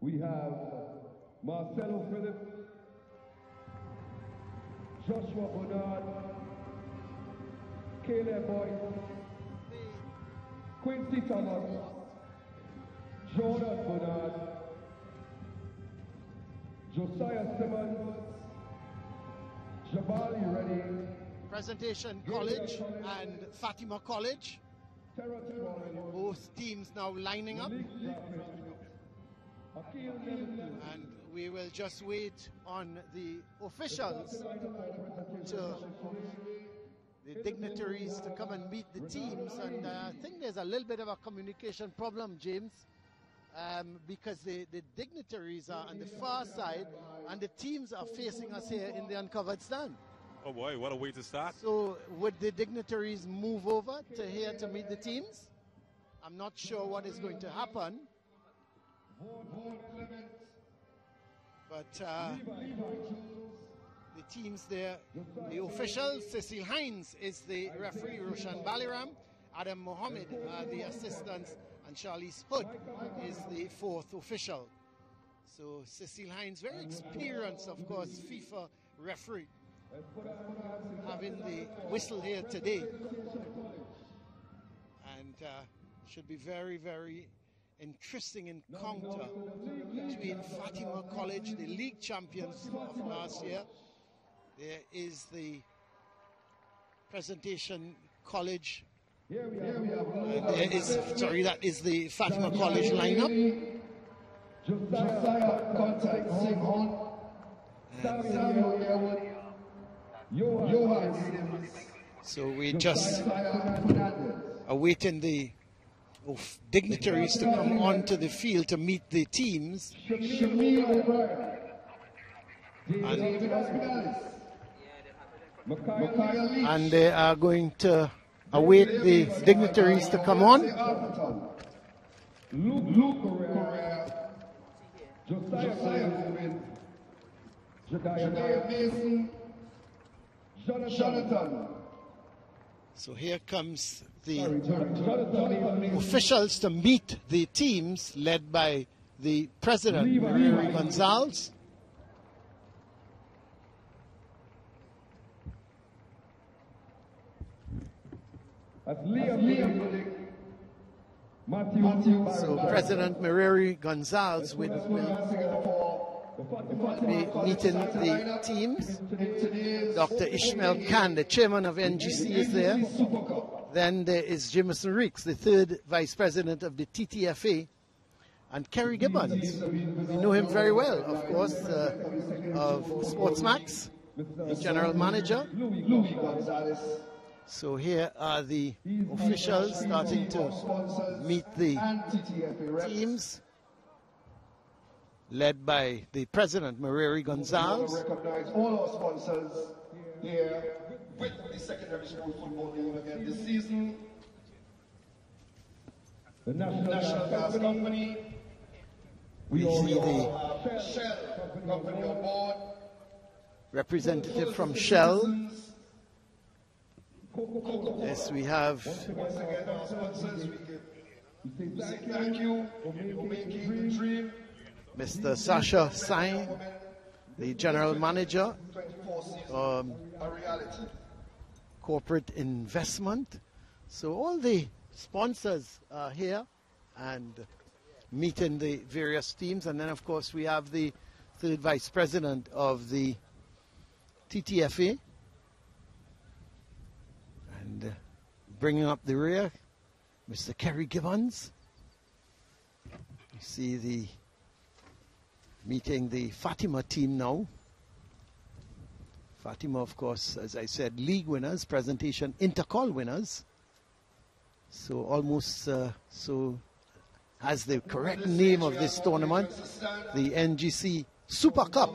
We have Marcelo Phillips, Joshua Bernard, Caleb Boyce, Quincy Thomas, Jordan Bernard, Josiah Simmons, Jabali Reddy, Presentation College and Fatima College. Both teams now lining up. And we will just wait on the officials to the dignitaries to come and meet the teams. And uh, I think there's a little bit of a communication problem, James, um, because the, the dignitaries are on the far side and the teams are facing us here in the uncovered stand. Oh boy, what a way to start. So would the dignitaries move over to here to meet the teams? I'm not sure what is going to happen. But uh, the teams there, the official, Cecil Hines is the referee, Roshan Baliram, Adam Mohammed are the assistants, and Charlize Hood is the fourth official. So Cecil Hines, very experienced, of course, FIFA referee, having the whistle here today. And uh, should be very, very interesting encounter between Fatima College, the league champions of last year. There is the presentation college. Uh, there is, sorry, that is the Fatima College lineup. Josiah Contact Samuel Johan So we just awaiting the of dignitaries to come onto the field to meet the teams. And, and they are going to await the dignitaries to come on. Josiah Mason, Jonathan, So here comes the sorry, Jonathan Mason, officials to meet the teams led by the president, Gonzales. That's Liam Liam, Matthew, Matthew. So President Merere Gonzales will, will be meeting the teams. Dr. Ishmael Khan, the chairman of NGC, is there. Then there is Jameson Reeks, the third vice president of the TTFA, and Kerry Gibbons. We know him very well, of course, uh, of Sportsmax, the general manager. So here are the officials starting to meet the teams, led by the president, Merere I want Gonzales. to recognize all our sponsors here with the secondary school football game again this season. The National, Gas Company. We see the have Shell Company on board. representative from Shell. Yes, we have Once again, our sponsors, we give- thank you for making the dream Mr. Sasha Sain, the general manager, 24 um, corporate investment. So all the sponsors are here and meeting the various teams. And then, of course, we have the third vice president of the TTFA. And uh, bringing up the rear, Mr. Kerry Gibbons. You see the meeting the Fatima team now. Fatima, of course, as I said, league winners, presentation intercall winners. So almost uh, so has the correct name of this tournament, the NGC Super Cup.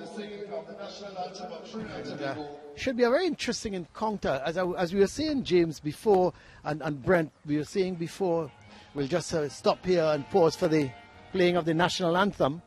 And, uh, should be a very interesting encounter. As, I, as we were saying, James, before, and, and Brent, we were saying before, we'll just uh, stop here and pause for the playing of the national anthem.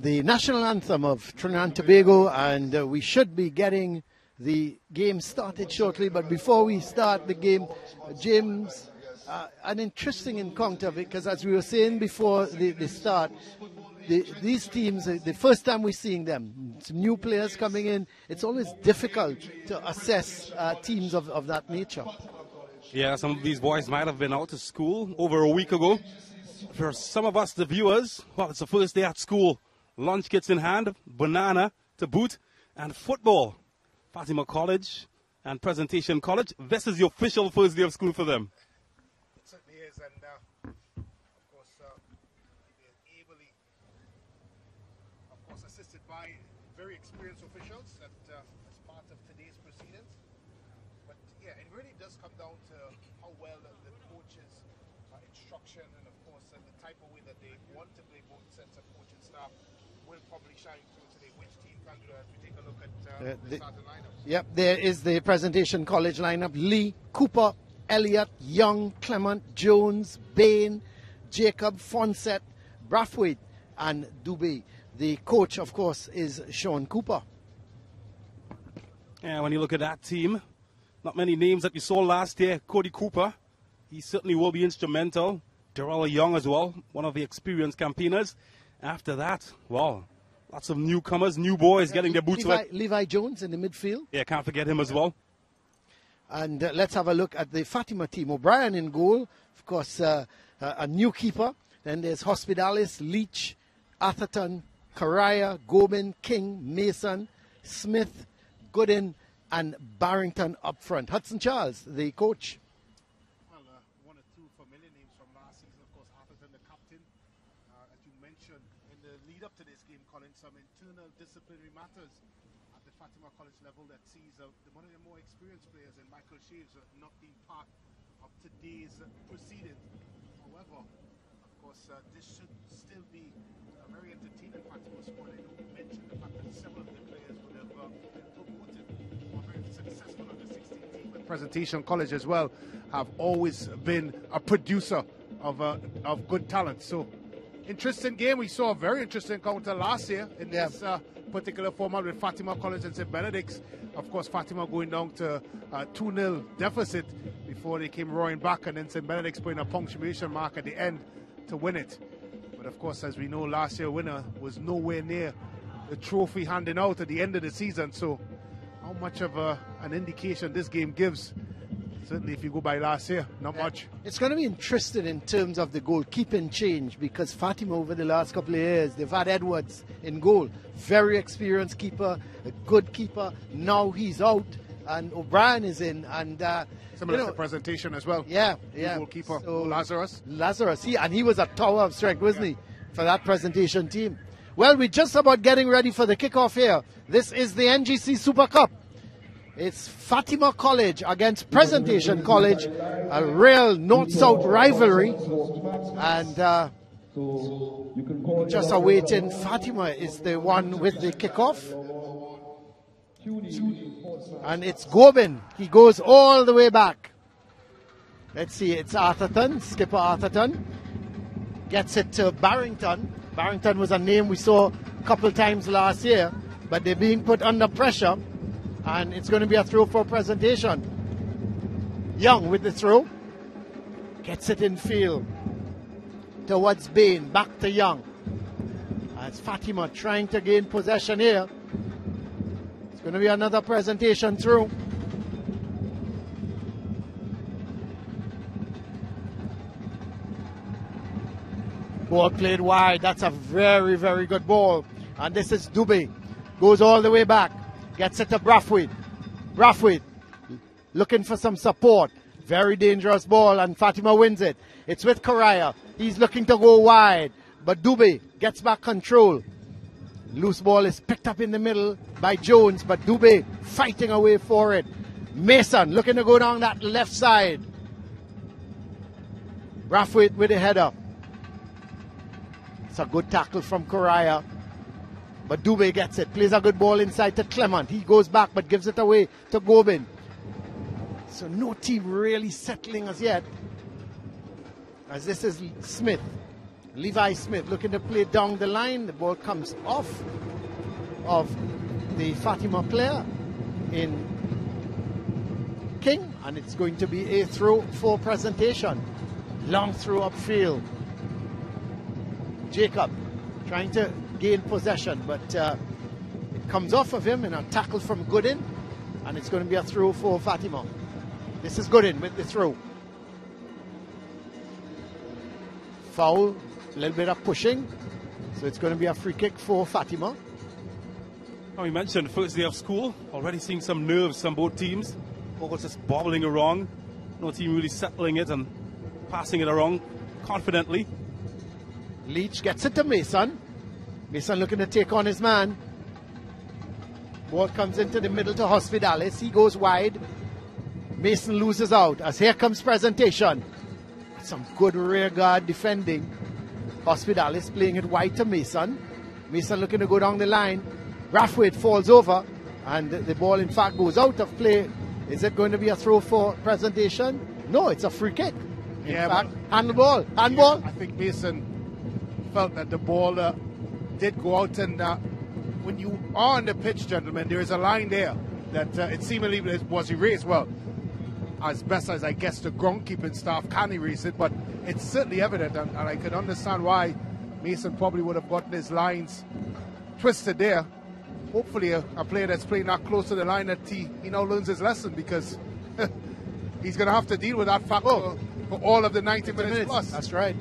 The national anthem of Trinidad and Tobago, and uh, we should be getting the game started shortly. But before we start the game, uh, James, uh, an interesting encounter because as we were saying before the, the start, the, these teams, uh, the first time we're seeing them, some new players coming in, it's always difficult to assess uh, teams of, of that nature. Yeah, some of these boys might have been out of school over a week ago. For some of us, the viewers, well, it's the first day at school. Lunch kits in hand, banana to boot, and football. Fatima College and Presentation College. This is the official first day of school for them. It certainly is, and uh, of course, uh, they're ably, of course, assisted by very experienced officials uh, as part of today's proceedings. But yeah, it really does come down to how well the, coaches' uh, instruction and, of course, the type of way that they want to play both sets of coaching staff probably shine through today. Which team can do that? As we take a look at uh, Uh, the, the- starting lineups. Yep, there is the presentation college lineup. Lee, Cooper, Elliott, Young, Clement, Jones, Bain, Jacob, Fonset, Brathwaite, and Dubé. The coach, of course, is Sean Cooper. And when you look at that team, not many names that you saw last year. Cody Cooper, he certainly will be instrumental. Darrell Young as well, one of the experienced campaigners. After that, well, lots of newcomers, new boys getting their boots Levi, wet. Levi Jones in the midfield. Yeah, can't forget him as well. And uh, let's have a look at the Fatima team. O'Brien in goal, of course, uh, uh, a new keeper. Then there's Hospitalis, Leach, Atherton, Karaya, Gobin, King, Mason, Smith, Gooden, and Barrington up front. Hudson Charles, the coach. Well, uh, one or two familiar names from last season, of course, Atherton, the captain. Uh, as you mentioned in the lead up to this game, Colin, some internal disciplinary matters at the Fatima College level that sees uh, the one of the more experienced players in Michael Shaves uh, not being part of today's uh, proceedings. However, of course, uh, this should still be a very entertaining Fatima sport. I know you mentioned the fact that several of the players would have uh, been promoted or very successful under 16 team. Presentation College as well have always been a producer of uh, of good talent. So interesting game. We saw a very interesting encounter last year in Yeah. this uh, particular format with Fatima College and St. Benedict's. Of course, Fatima going down to a 2 0 deficit before they came roaring back, and then St. Benedict's putting a punctuation mark at the end to win it. But of course, as we know, last year winner was nowhere near the trophy handing out at the end of the season. So, how much of a, an indication this game gives? Certainly, if you go by last year, not much. It's going to be interesting in terms of the goalkeeping change because Fatima over the last couple of years, they've had Edwards in goal. Very experienced keeper, a good keeper. Now he's out and O'Brien is in. And, uh, Similar you know, to presentation as well. Yeah, yeah. goalkeeper, So- Lazarus. Lazarus, he, and he was a tower of strength, wasn't he, for that presentation team? Well, we're just about getting ready for the kickoff here. This is the NGC Super Cup. It's Fatima College against Presentation College, a real north-south rivalry, and uh, just awaiting. Fatima is the one with the kickoff, and it's Gobin. He goes all the way back. Let's see, it's Atherton, skipper Atherton. Gets it to Barrington. Barrington was a name we saw a couple times last year, but they're being put under pressure, and it's going to be a throw for presentation. Young with the throw. Gets it in field. Towards Bain, back to Young. As Fatima trying to gain possession here. It's going to be another presentation through. Ball played wide. That's a very, very good ball. And this is Dubé. Goes all the way back. Gets it to Brathwaite. Brathwaite looking for some support. Very dangerous ball, and Fatima wins it. It's with Karaya. He's looking to go wide, but Dubé gets back control. Loose ball is picked up in the middle by Jones, but Dubé fighting away for it. Mason looking to go down that left side. Brathwaite with a header. It's a good tackle from Koraya. But Dubé gets it. Plays a good ball inside to Clement. He goes back but gives it away to Gobin. So no team really settling as yet. As this is Smith. Levi Smith looking to play down the line. The ball comes off of the Fatima player in King, and it's going to be a throw for presentation. Long throw upfield. Jacob trying to gain possession, but uh, it comes off of him in a tackle from Gooden, and it's going to be a throw for Fatima. This is Gooden with the throw. Foul, a little bit of pushing, so it's going to be a free kick for Fatima. Now we mentioned first day of school, already seeing some nerves from both teams. Balls just bobbling around. No team really settling it and passing it around confidently. Leach gets it to Mason. Mason looking to take on his man. Ball comes into the middle to Hospitalis. He goes wide. Mason loses out as here comes presentation. Some good rear guard defending. Hospitalis playing it wide to Mason. Mason looking to go down the line. Brathwaite falls over and the ball in fact goes out of play. Is it going to be a throw for presentation? No, it's a free kick. In Yeah, fact, but- handball, handball. I think Mason felt that the ball uh, did go out, and uh, when you are on the pitch, gentlemen, there is a line there that uh, it seemingly was erased. Well, as best as I guess the groundkeeping staff can erase it, but it's certainly evident, and, and I can understand why Mason probably would have gotten his lines twisted there. Hopefully, a, a player that's playing that close to the line that he, he now learns his lesson because he's going to have to deal with that fact for, for all of the 90 minutes, minutes. plus. That's right.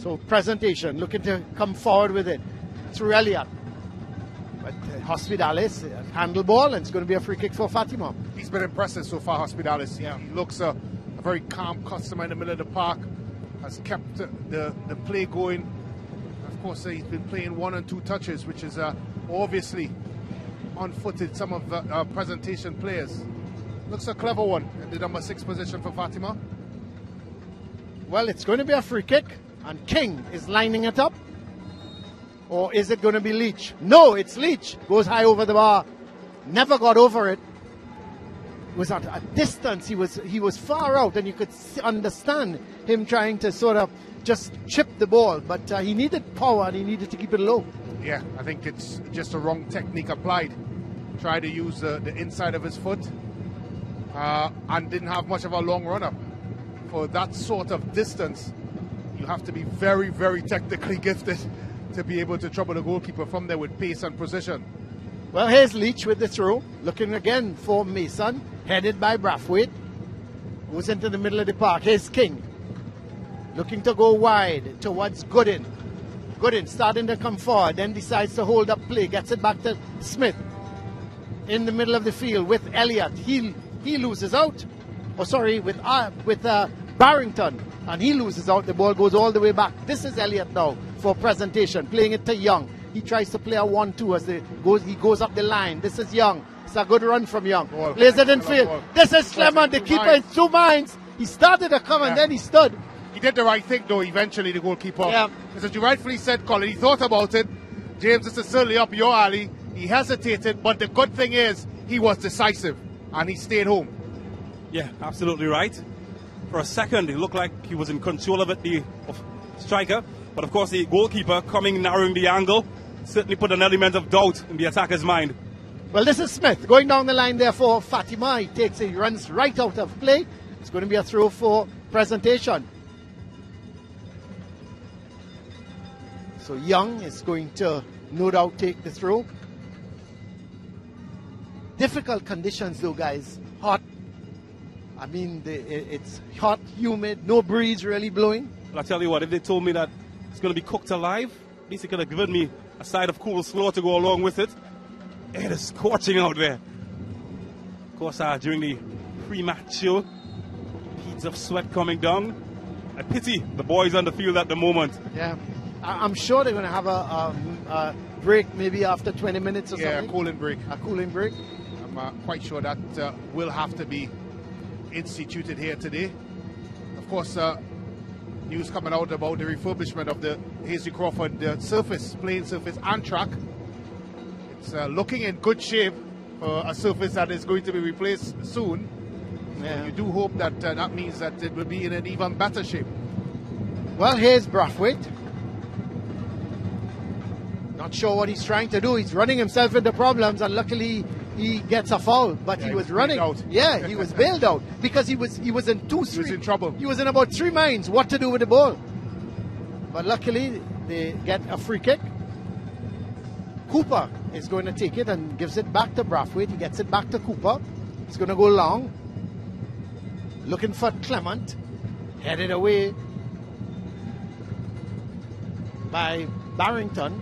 So presentation, looking to come forward with it through Elliot. But uh, Hospitalis, uh, handle ball, and it's going to be a free kick for Fatima. He's been impressive so far, Hospitalis. Yeah. He looks a, a very calm customer in the middle of the park, has kept the, the, the play going. Of course, uh, he's been playing one and two touches, which is uh, obviously unfooted some of the uh, presentation players. Looks a clever one in the number six position for Fatima. Well, it's going to be a free kick, and King is lining it up. Or is it going to be Leach? No, it's Leach. Goes high over the bar. Never got over it. Was at a distance. He was he was far out, and you could understand him trying to sort of just chip the ball. But uh, he needed power, and he needed to keep it low. Yeah, I think it's just a wrong technique applied. Tried to use uh, the inside of his foot uh, and didn't have much of a long run up. For that sort of distance, you have to be very, very technically gifted to be able to trouble the goalkeeper from there with pace and precision. Well, here's Leach with the throw, looking again for Mason, headed by Brathwaite. Goes into the middle of the park. Here's King, looking to go wide towards Gooden. Gooden starting to come forward, then decides to hold up play, gets it back to Smith in the middle of the field with Elliott. He he loses out. Oh, sorry, with uh, with uh, Barrington, and he loses out. The ball goes all the way back. This is Elliott now for presentation, playing it to Young. He tries to play a one-two as the goes. He goes up the line. This is Young. It's a good run from Young. Ball. Plays it in field. ball. This is Plays Clement, the two keeper in two minds. He started to come and then he stood. He did the right thing, though, eventually, the goalkeeper. Yeah. Because as you rightfully said, Colin, he thought about it. James, this is certainly up your alley. He hesitated, but the good thing is he was decisive and he stayed home. Yeah, absolutely right. For a second, it looked like he was in control of it, the of striker. But of course, the goalkeeper coming, narrowing the angle, certainly put an element of doubt in the attacker's mind. Well, this is Smith going down the line there for Fatima. He takes it, he runs right out of play. It's going to be a throw for presentation. So Young is going to no doubt take the throw. Difficult conditions though, guys. Hot. I mean, the, i- it's hot, humid, no breeze really blowing. But I tell you what, if they told me that it's going to be cooked alive, at least they could have given me a side of cool slaw to go along with it. It is scorching out there. Of course, uh, during the pre-match show, beads of sweat coming down. I pity the boys on the field at the moment. Yeah. I, I'm sure they're going to have a, um, a break maybe after 20 minutes or Yeah, something. cooling break. A cooling break. I'm uh, quite sure that uh, will have to be instituted here today. Of course, uh, news coming out about the refurbishment of the Hasely Crawford uh, surface, playing surface and track. It's uh, looking in good shape for a surface that is going to be replaced soon. Yeah. You do hope that uh, that means that it will be in an even better shape. Well, here's Brathwaite. Not sure what he's trying to do. He's running himself into problems, and luckily he gets a foul. But Yeah, he was running. out. Yeah, he was bailed out because he was he was in two. He was in trouble. He was in about three minds what to do with the ball. But luckily they get a free kick. Cooper is going to take it and gives it back to Brathwaite. He gets it back to Cooper. He's going to go long. Looking for Clement. Headed away by Barrington.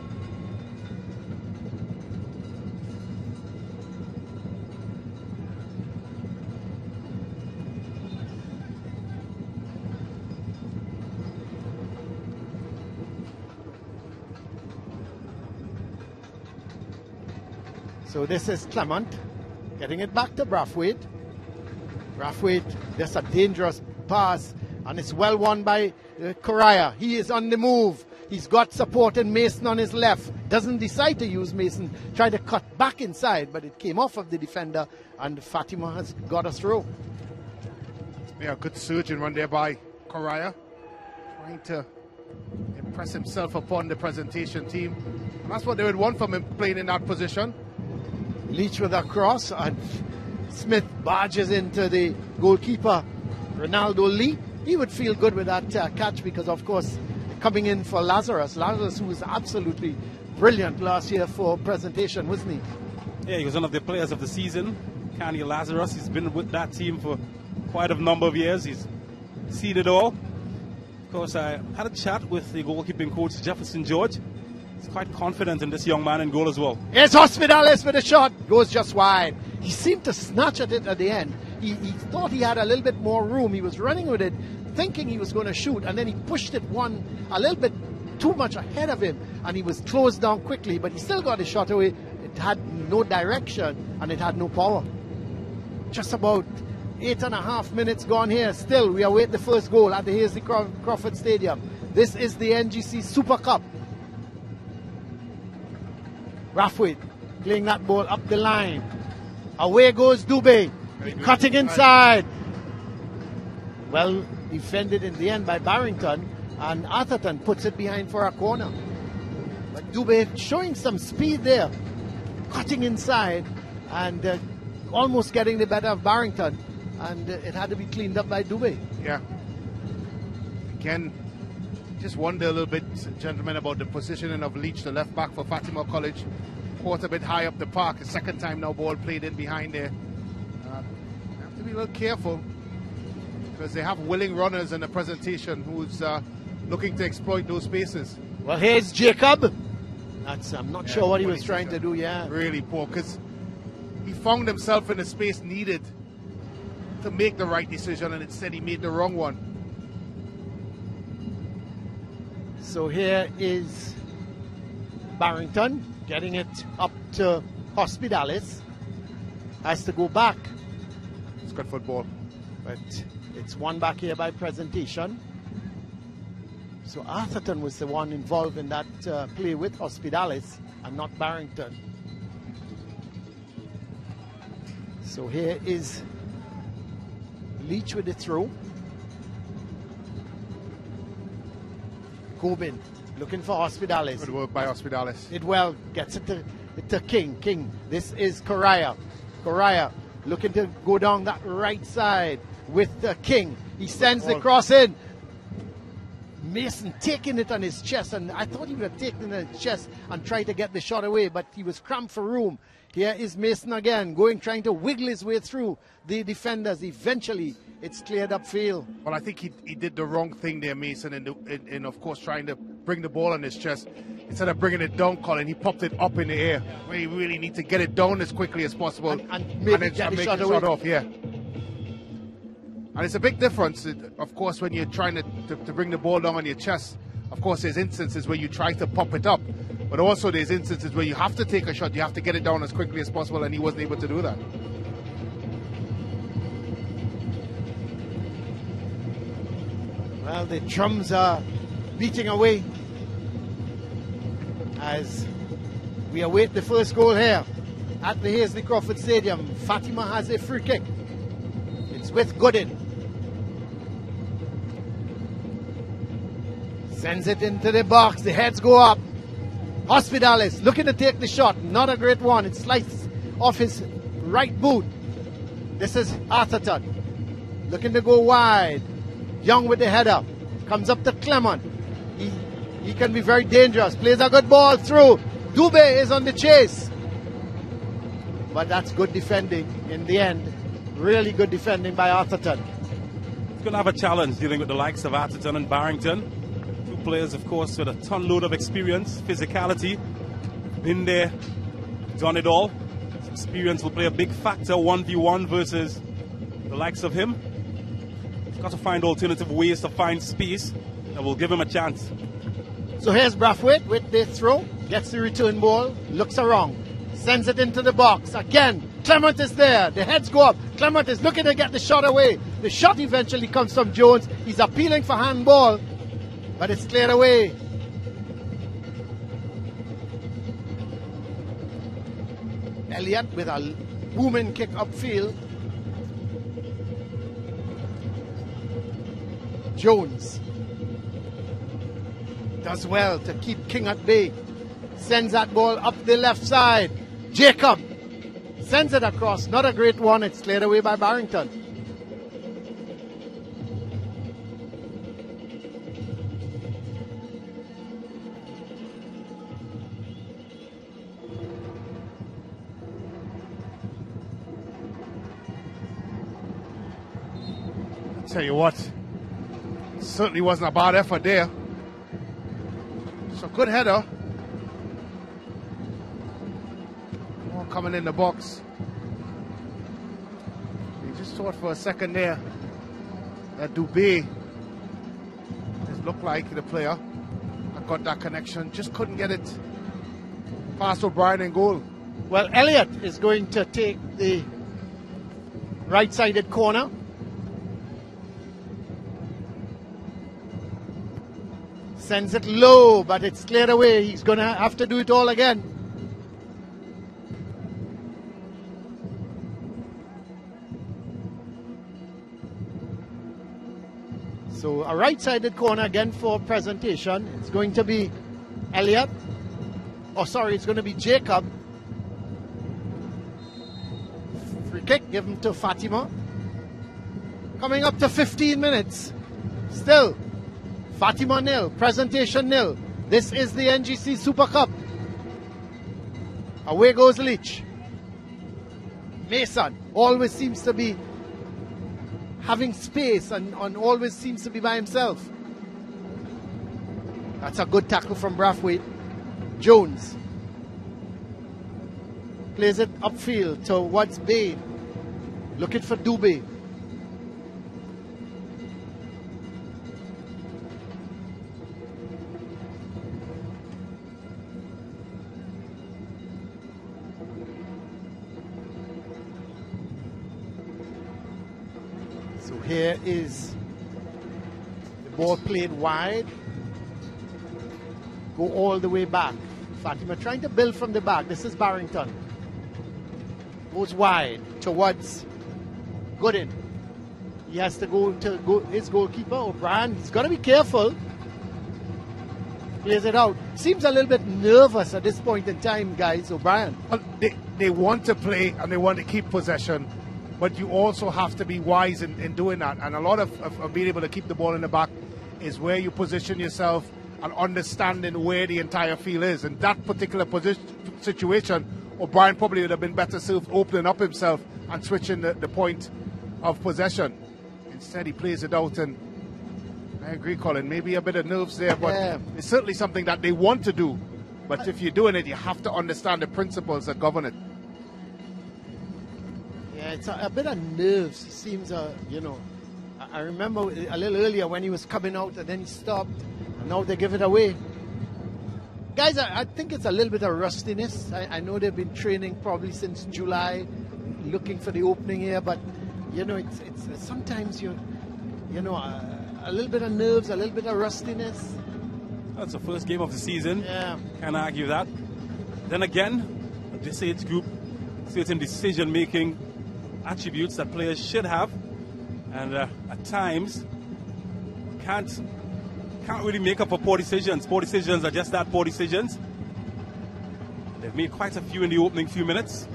So this is Clement getting it back to Brathwaite. Brathwaite, that's a dangerous pass, and it's well won by uh, Correa. He is on the move. He's got support in Mason on his left. Doesn't decide to use Mason. Try to cut back inside, but it came off of the defender, and Fatima has got us through. Yeah, good surgeon run there by Correa, trying to impress himself upon the presentation team. And that's what they would want from him playing in that position. Leach with a cross, and Smith barges into the goalkeeper, Ronaldo Lee. He would feel good with that uh, catch because, of course, coming in for Lazarus. Lazarus, who was absolutely brilliant last year for presentation, wasn't he? Yeah, he was one of the players of the season. Kanye Lazarus, he's been with that team for quite a number of years. He's seen it all. Of course, I had a chat with the goalkeeping coach, Jefferson George. He's quite confident in this young man in goal as well. It's Hospitalis with a shot. Goes just wide. He seemed to snatch at it at the end. He, he thought he had a little bit more room. He was running with it, thinking he was going to shoot, and then he pushed it one a little bit too much ahead of him, and he was closed down quickly, but he still got his shot away. It had no direction, and it had no power. Just about eight and a half minutes gone here. Still, we await the first goal at the Hasely Craw- Crawford Stadium. This is the NGC Super Cup. Brathwaite playing that ball up the line. Away goes Dubé, cutting inside. Well defended in the end by Barrington, and Atherton puts it behind for a corner. But Dubé showing some speed there, cutting inside, and uh, almost getting the better of Barrington, and uh, it had to be cleaned up by Dubé. Yeah. Again, just wonder a little bit, gentlemen, about the positioning of Leach, the left back for Fatima College. Caught a bit high up the park. A second time now, ball played in behind there. Uh, have to be a little careful because they have willing runners in the presentation who's uh, looking to exploit those spaces. Well, here's Jacob. That's I'm not Yeah, sure what he was trying to do. Yeah, Really poor because he found himself in the space needed to make the right decision, and instead he made the wrong one. So here is Barrington getting it up to Hospitalis. Has to go back, It's good football. but it's one back here by presentation. So Atherton was the one involved in that uh, play with Hospitalis and not Barrington. So here is Leach with the throw. Corbin looking for Hospitalis. Good work by Hospitalis. It well gets it to, to King. King. This is Correa. Correa looking to go down that right side with the King. He sends the cross in. Mason taking it on his chest, and I thought he would have taken it on his chest and tried to get the shot away, but he was cramped for room. Here is Mason again, going trying to wiggle his way through the defenders. Eventually, it's cleared up field. Well, I think he, he did the wrong thing there, Mason, in, in, of course, trying to bring the ball on his chest. Instead of bringing it down, Colin, he popped it up in the air. You really need to get it down as quickly as possible. And- and maybe then get the make shot shot off, yeah. And it's a big difference, of course, when you're trying to, to, to bring the ball down on your chest. Of course, there's instances where you try to pop it up, but also there's instances where you have to take a shot, you have to get it down as quickly as possible, and he wasn't able to do that. Well, the drums are beating away as we await the first goal here at the Hasely Crawford Stadium. Fatima has a free kick. It's with Gooden. Sends it into the box. The heads go up. Hospitalis looking to take the shot. Not a great one. It slices off his right boot. This is Atherton. Looking to go wide. Young with the header. Comes up to Clement. He, he can be very dangerous. Plays a good ball through. Dube is on the chase. But that's good defending in the end. Really good defending by Atherton. He's going to have a challenge dealing with the likes of Atherton and Barrington. Players, of course, with a ton load of experience, physicality. Been there, done it all. Experience will play a big factor 1v1 versus the likes of him. He's got to find alternative ways to find space that will give him a chance. So here's Brathwaite with the throw, gets the return ball, looks around, sends it into the box. Again, Clement is there. The heads go up. Clement is looking to get the shot away. The shot eventually comes from Jones. He's appealing for handball, but it's cleared away. Elliott with a booming kick upfield. Jones does well to keep King at bay. Sends that ball up the left side. Jacob sends it across. Not a great one. It's cleared away by Barrington. Tell you what, certainly wasn't a bad effort there. So good header. Coming in the box. He just thought for a second there that Dubé just looked like the player. I got that connection, just couldn't get it past O'Brien and goal. Well, Elliott is going to take the right sided corner. Sends it low, but it's cleared away. He's going to have to do it all again. So a right-sided corner again for presentation. It's going to be Elliot. Oh, sorry, it's going to be Jacob. Free kick given to Fatima. Coming up to 15 minutes. Still, Fatima nil, presentation nil. This is the NGC Super Cup. Away goes Leach. Mason always seems to be having space and, and always seems to be by himself. That's a good tackle from Brathwaite. Jones plays it upfield towards Bain. Looking for Dube. Is the ball played wide. Go all the way back. Fatima trying to build from the back. This is Barrington. Goes wide towards Gooden. He has to go to go, his goalkeeper, O'Brien. He's got to be careful. Plays it out. Seems a little bit nervous at this point in time, guys. O'Brien. Well, they, they want to play and they want to keep possession, but you also have to be wise in, in doing that. And a lot of, of, of being able to keep the ball in the back is where you position yourself and understanding where the entire field is. In that particular position, situation, O'Brien probably would have been better served opening up himself and switching the, the point of possession. Instead, he plays it out, and I agree, Colin. Maybe a bit of nerves there, but Yeah. it's certainly something that they want to do. But uh, if you're doing it, you have to understand the principles that govern it. It's a, a bit of nerves. It seems, uh, you know. I, I remember a little earlier when he was coming out and then he stopped. And now they give it away. Guys, I, I think it's a little bit of rustiness. I, I know they've been training probably since July, looking for the opening here, but you know, it's it's sometimes you, you know, a, a little bit of nerves, a little bit of rustiness. That's the first game of the season. Yeah. Can't argue that. Then again, this age group, certain decision making attributes that players should have. and uh, at times can't can't really make up for poor decisions. Poor decisions are just that, poor decisions. They've made quite a few in the opening few minutes.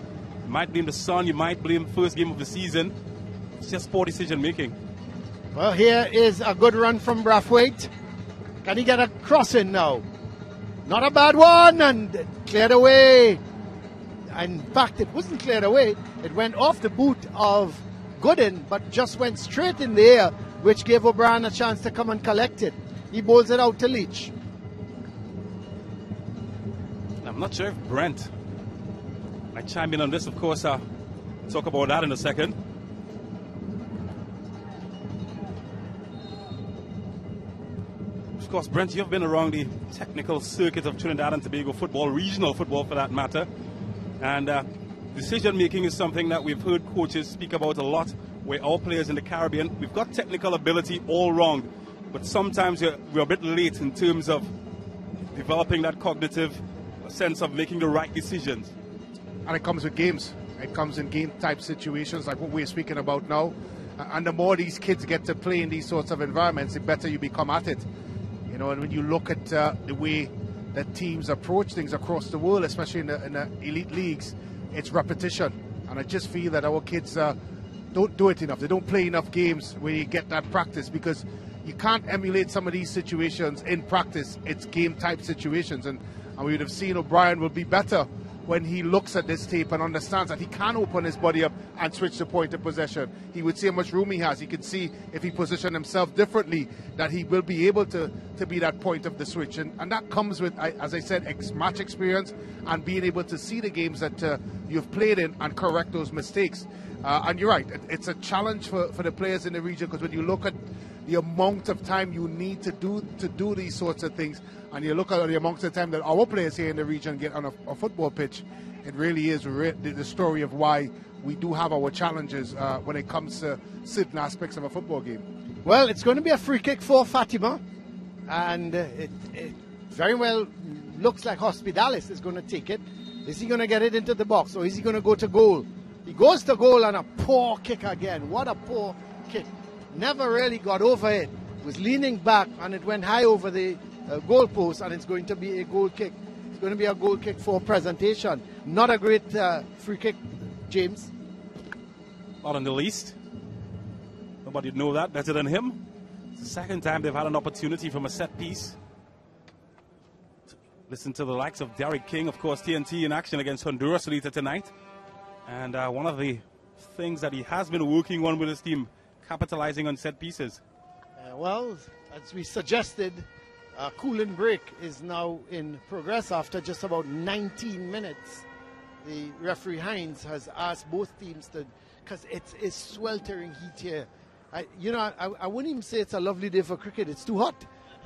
You might blame the sun, you might blame first game of the season. It's just poor decision making. Well, here is a good run from Brathwaite. Can he get a crossing now? Not a bad one, and cleared away. In fact, it wasn't cleared away. It went off the boot of Gooden, but just went straight in the air, which gave O'Brien a chance to come and collect it. He bowls it out to Leach. I'm not sure if Brent might chime in on this. Of course, I'll talk about that in a second. Of course, Brent, you've been around the technical circuit of Trinidad and Tobago football, regional football for that matter. And uh, decision making is something that we've heard coaches speak about a lot, where our players in the Caribbean, we've got technical ability all wrong, but sometimes we're, we're a bit late in terms of developing that cognitive sense of making the right decisions. And it comes with games. It comes in game type situations like what we're speaking about now. And the more these kids get to play in these sorts of environments, the better you become at it. You know, and when you look at uh, the way that teams approach things across the world, especially in the, in the elite leagues, it's repetition. And I just feel that our kids uh, don't do it enough. They don't play enough games where you get that practice because you can't emulate some of these situations in practice. It's game type situations. And, and we would have seen O'Brien will be better when he looks at this tape and understands that he can open his body up and switch the point of possession. He would see how much room he has. He can see if he positioned himself differently that he will be able to, to be that point of the switch. And, and that comes with, as I said, ex- match experience and being able to see the games that uh, you've played in and correct those mistakes. Uh, and you're right, it, it's a challenge for, for the players in the region because when you look at the amount of time you need to do to do these sorts of things, and you look at the amount of time that our players here in the region get on a, a football pitch, it really is re- the story of why we do have our challenges uh, when it comes to certain aspects of a football game. Well, it's going to be a free kick for Fatima, and uh, it, it very well looks like Hospitalis is going to take it. Is he going to get it into the box, or is he going to go to goal? He goes to goal and a poor kick again. What a poor kick never really got over it. Was leaning back and it went high over the uh, goalpost, and it's going to be a goal kick. It's going to be a goal kick for presentation. Not a great uh, free kick, James. Not in the least. Nobody would know that better than him. It's the second time they've had an opportunity from a set piece. Listen to the likes of Derek King, of course, TNT in action against Honduras later tonight. And uh, one of the things that he has been working on with his team capitalizing on set pieces? Uh, well, as we suggested, a cooling break is now in progress after just about 19 minutes. The referee Hines has asked both teams to, because it's, it's sweltering heat here. I, you know, I, I wouldn't even say it's a lovely day for cricket. It's too hot.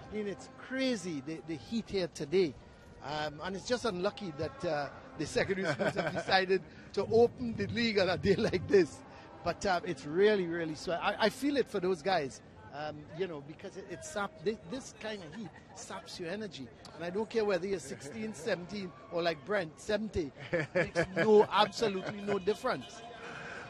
I mean, it's crazy the, the heat here today. Um, and it's just unlucky that uh, the secondary schools have decided to open the league on a day like this. But uh, it's really, really sweat. I, I, feel it for those guys, um, you know, because it, it sap, this, this, kind of heat saps your energy. And I don't care whether you're 16, 17, or like Brent, 70. makes no, absolutely no difference.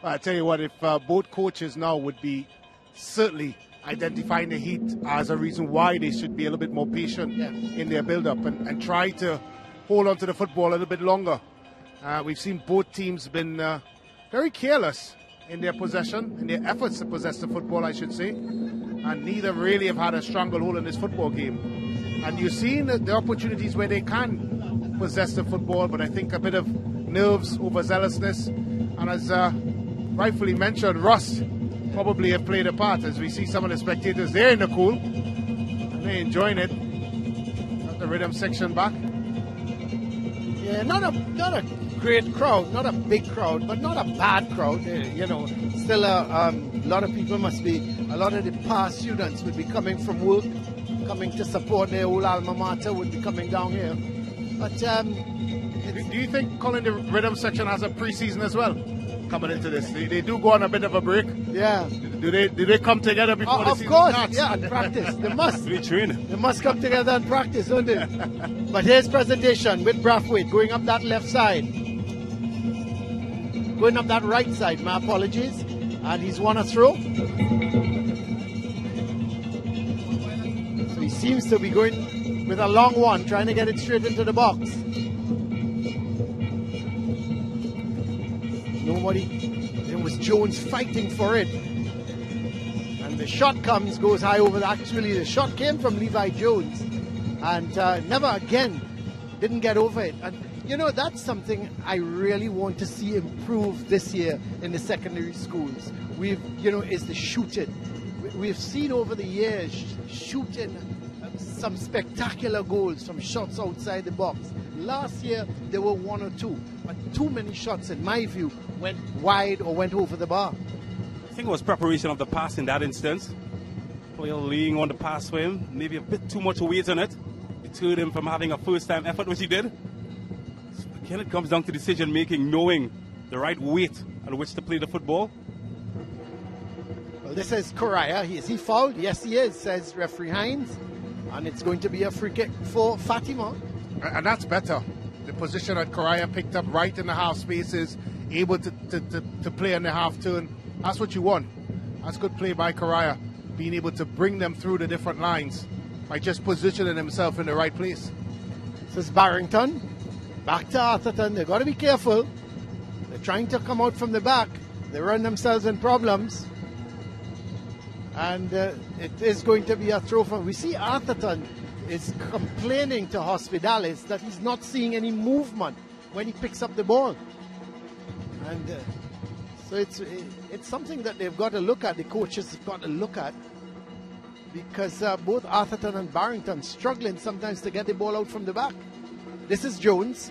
Well, I tell you what, if uh, both coaches now would be certainly identifying the heat as a reason why they should be a little bit more patient yeah. in their build-up and, and, try to hold on to the football a little bit longer. Uh, we've seen both teams been uh, very careless in their possession, in their efforts to possess the football, I should say. And neither really have had a stranglehold in this football game. And you've seen the, opportunities where they can possess the football, but I think a bit of nerves, overzealousness, and as uh, rightfully mentioned, rust probably have played a part as we see some of the spectators there in the cool. And they're enjoying it. Got the rhythm section back. Yeah, not a not a great crowd, not a big crowd, but not a bad crowd. Uh, you know, still a um, lot of people must be, a lot of the past students would be coming from work, coming to support their old alma mater, would be coming down here. But um, do you think, calling the rhythm section has a preseason as well? Coming into this, they, they do go on a bit of a break. Yeah. Do they do they come together before uh, the of season course, starts? yeah, and practice. They must. Retrain. They must come together and practice, don't they? but here's presentation with Brathwaite going up that left side Going up that right side, my apologies. And he's won a throw. So he seems to be going with a long one, trying to get it straight into the box. Nobody, it was Jones fighting for it. And the shot comes, goes high over. The, actually, the shot came from Levi Jones. And uh, never again didn't get over it. And you know, that's something I really want to see improve this year in the secondary schools. We've, you know, is the shooting. We've seen over the years shooting um, some spectacular goals from shots outside the box. Last year there were one or two, but too many shots, in my view, went wide or went over the bar. I think it was preparation of the pass in that instance. Player laying on the pass for him, maybe a bit too much weight on it. Deterred him from having a first time effort, which he did. So again, it comes down to decision making, knowing the right weight at which to play the football. Well, this is Correa. Is he fouled? Yes, he is, says referee Hines. And it's going to be a free kick for Fatima. And that's better. The position that Correa picked up right in the half spaces, able to, to, to, to play in the half turn. That's what you want. That's good play by Correa, being able to bring them through the different lines by just positioning himself in the right place. This is Barrington. Back to Atherton. They've got to be careful. They're trying to come out from the back. They run themselves in problems. And uh, it is going to be a throw from. We see Atherton is complaining to Hospitalis that he's not seeing any movement when he picks up the ball. And uh, so it's it's something that they've got to look at. The coaches have got to look at because uh, both Atherton and Barrington struggling sometimes to get the ball out from the back. This is Jones.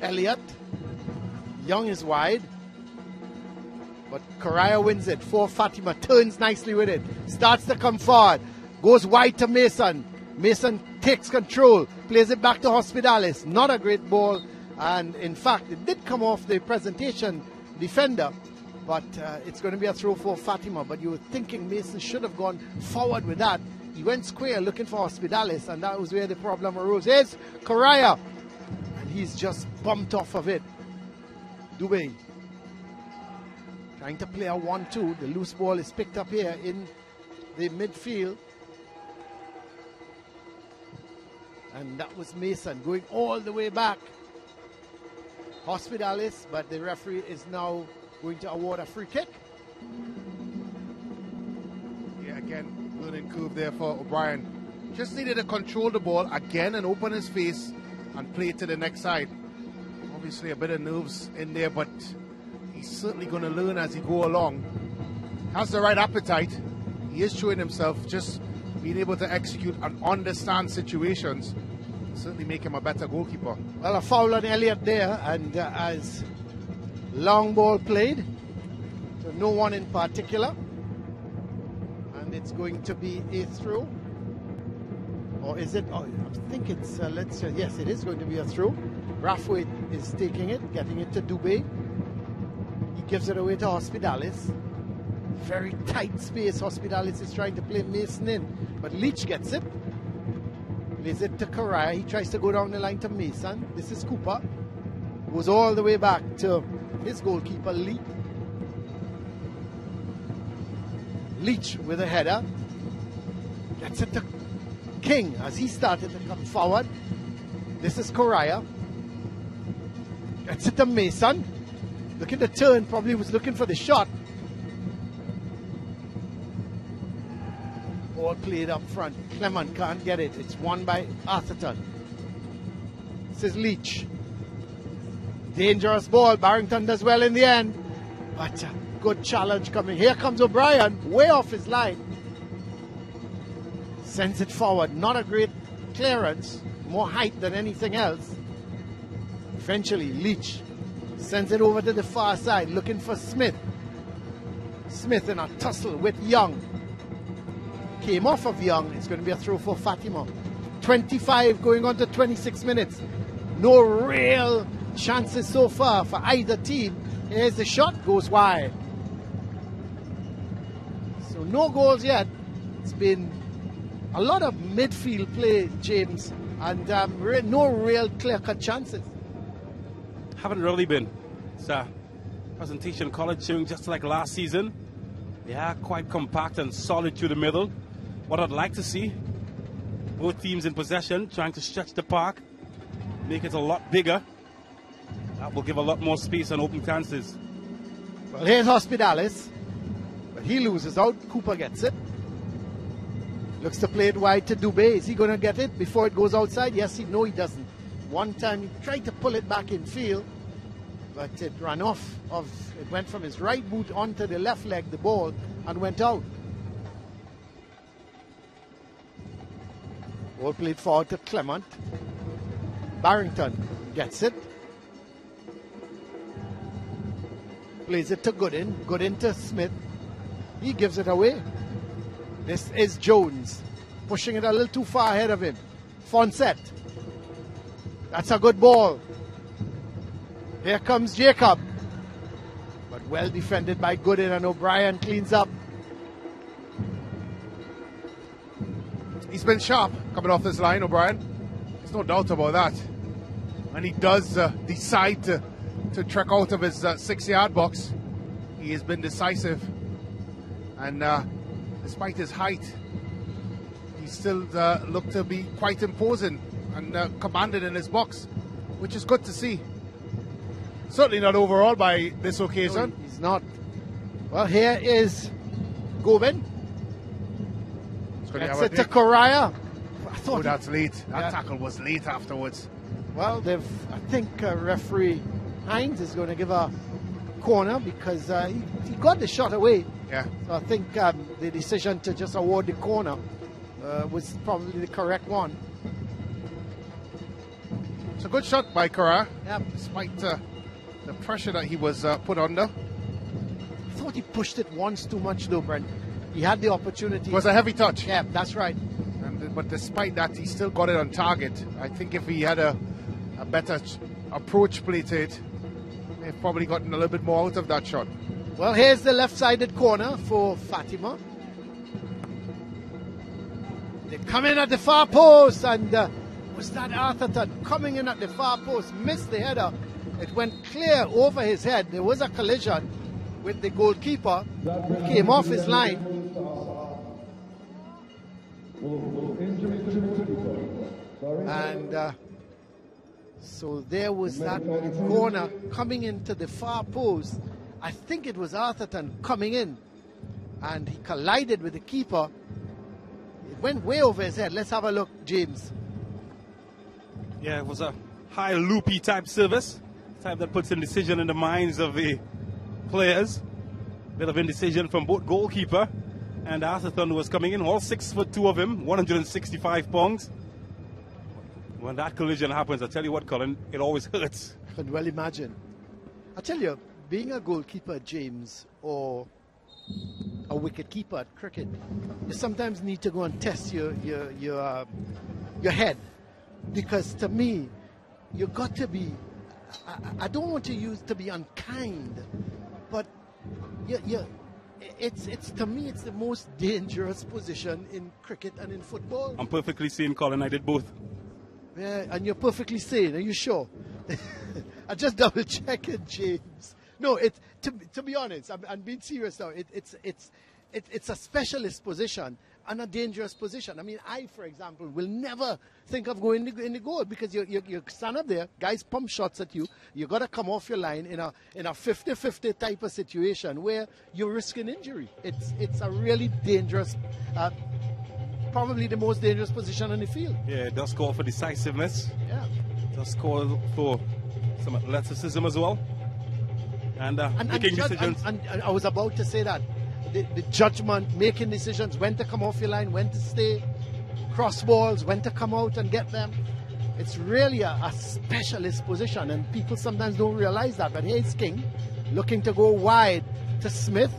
Elliott. Young is wide. But Correa wins it for Fatima. Turns nicely with it. Starts to come forward. Goes wide to Mason. Mason takes control. Plays it back to Hospitalis. Not a great ball. And in fact, it did come off the presentation defender. But uh, it's going to be a throw for Fatima. But you were thinking Mason should have gone forward with that. He went square looking for Hospitalis. And that was where the problem arose. Here's Correa. And he's just bumped off of it. Dubé trying to play a 1 2. The loose ball is picked up here in the midfield. And that was Mason going all the way back. Hospitalis, but the referee is now going to award a free kick. Yeah, again, learning curve there for O'Brien. Just needed to control the ball again and open his face and play to the next side. Obviously, a bit of nerves in there, but he's certainly going to learn as he go along. Has the right appetite. He is showing himself just being able to execute and understand situations. Certainly make him a better goalkeeper. Well, a foul on Elliot there, and uh, as long ball played no one in particular, it's going to be a throw. Or is it? Oh, I think it's. Uh, let's. Uh, yes, it is going to be a throw. Brathwaite is taking it, getting it to Dubé. He gives it away to Hospitalis. Very tight space. Hospitalis is trying to play Mason in, but Leach gets it. Plays it to Correa. He tries to go down the line to Mason. This is Cooper. Goes all the way back to his goalkeeper, Lee. Leach with a header. Gets it to King as he started to come forward. This is Correa. Gets it to Mason. Looking to turn, probably was looking for the shot. Ball played up front. Clement can't get it. It's won by Atherton. This is Leach. Dangerous ball. Barrington does well in the end. But a good challenge coming. Here comes O'Brien, way off his line. Sends it forward. Not a great clearance. More height than anything else. Eventually, Leach sends it over to the far side, looking for Smith. Smith in a tussle with Young. Came off of Young. It's going to be a throw for Fatima. 25 going on to 26 minutes. No real chances so far for either team. Here's the shot, goes wide. No goals yet. It's been a lot of midfield play, James, and um, re- no real clear-cut chances. Haven't really been. It's a presentation college showing just like last season. They are quite compact and solid through the middle. What I'd like to see, both teams in possession, trying to stretch the park, make it a lot bigger. That will give a lot more space and open chances. Well, here's Hospitalis. He loses out. Cooper gets it. Looks to play it wide to Dubé. Is he going to get it before it goes outside? Yes, he, no, he doesn't. One time he tried to pull it back in field, but it ran off of it went from his right boot onto the left leg, the ball, and went out. Ball played forward to Clement. Barrington gets it. Plays it to Gooden. Gooden to Smith. He gives it away. This is Jones. Pushing it a little too far ahead of him. Fonset. That's a good ball. Here comes Jacob. But well defended by Gooden and O'Brien cleans up. He's been sharp coming off this line, O'Brien. There's no doubt about that. And he does uh, decide to, to trek out of his uh, six yard box. He has been decisive. And uh, despite his height, he still uh, looked to be quite imposing and uh, commanded in his box, which is good to see. Certainly not overall by this occasion. No, he's not. Well, here is Gobin. That's it to Correa. I thought oh, that's late. That yeah. tackle was late afterwards. Well, they've. I think uh, referee Hines is going to give a corner because uh, he, he, got the shot away. Yeah. So I think um, the decision to just award the corner uh, was probably the correct one. It's a good shot by Correa. Yeah. Despite uh, the pressure that he was uh, put under. I thought he pushed it once too much, though, Brent. He had the opportunity. It was a heavy touch. Yeah, that's right. And, but despite that, he still got it on target. I think if he had a, a better approach play to it, they've probably gotten a little bit more out of that shot. Well, here's the left-sided corner for Fatima. They come in at the far post, and uh, was that Atherton coming in at the far post, missed the header. It went clear over his head. There was a collision with the goalkeeper, came off his line. And uh, so there was that corner coming into the far post. I think it was Atherton coming in and he collided with the keeper. It went way over his head. Let's have a look, James. Yeah, it was a high loopy type service, type that puts indecision in the minds of the players. Bit of indecision from both goalkeeper and Atherton was coming in, all six foot two of him, 165 pounds. When that collision happens, I tell you what, Colin, it always hurts. I can well imagine. I tell you, being a goalkeeper, James, or a wicket keeper at cricket, you sometimes need to go and test your your your uh, your head, because to me, you got to be. I, I, don't want to use to be unkind, but you you it's it's to me it's the most dangerous position in cricket and in football. I'm perfectly sane, Colin. I did both. Yeah, and you're perfectly sane. Are you sure? I just double check it, James. No, it to to be honest, I'm, I'm being serious now. It, it's it's it, it's a specialist position, and a dangerous position. I mean, I, for example, will never think of going in the, in the goal because you, you, you stand up there, guys pump shots at you, you got to come off your line in a in a 50-50 type of situation where you're risking injury. It's it's a really dangerous, uh, probably the most dangerous position on the field. Yeah, it does call for decisiveness. Yeah, it does call for some athleticism as well, and, uh, and making and, decisions. And, and I was about to say that the, the judgment, making decisions, when to come off your line, when to stay, cross balls, when to come out and get them. It's really a, a specialist position, and people sometimes don't realize that. But here's King looking to go wide to Smith.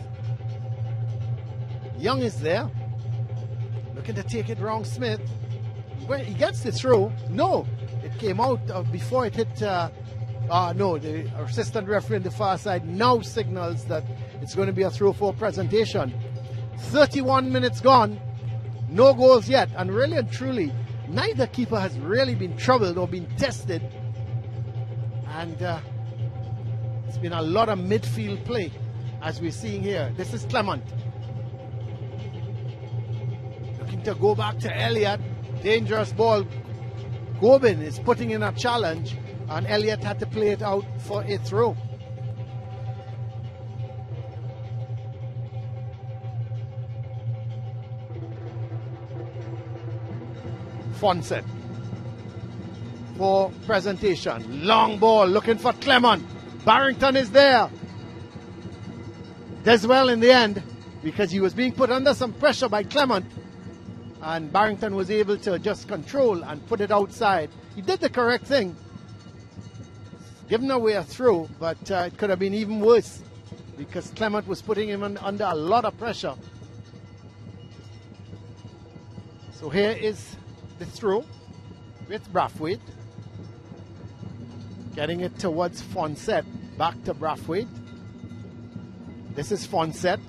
Young is there, looking to take it wrong. Smith, well, he gets the throw. No, it came out before it hit. Uh, uh, no, the assistant referee on the far side now signals that it's going to be a throw for presentation. 31 minutes gone, no goals yet, and really and truly, neither keeper has really been troubled or been tested. And uh, it's been a lot of midfield play, as we're seeing here. This is Clement. To go back to Elliott. Dangerous ball. Gobin is putting in a challenge, and Elliott had to play it out for a throw. Fonset for presentation. Long ball looking for Clement. Barrington is there. Does well in the end because he was being put under some pressure by Clement. And Barrington was able to just control and put it outside. He did the correct thing. Giving away a throw, but uh, it could have been even worse because Clement was putting him under a lot of pressure. So here is the throw with Brathwaite. Getting it towards Fonset. Back to Brathwaite. This is Fonset.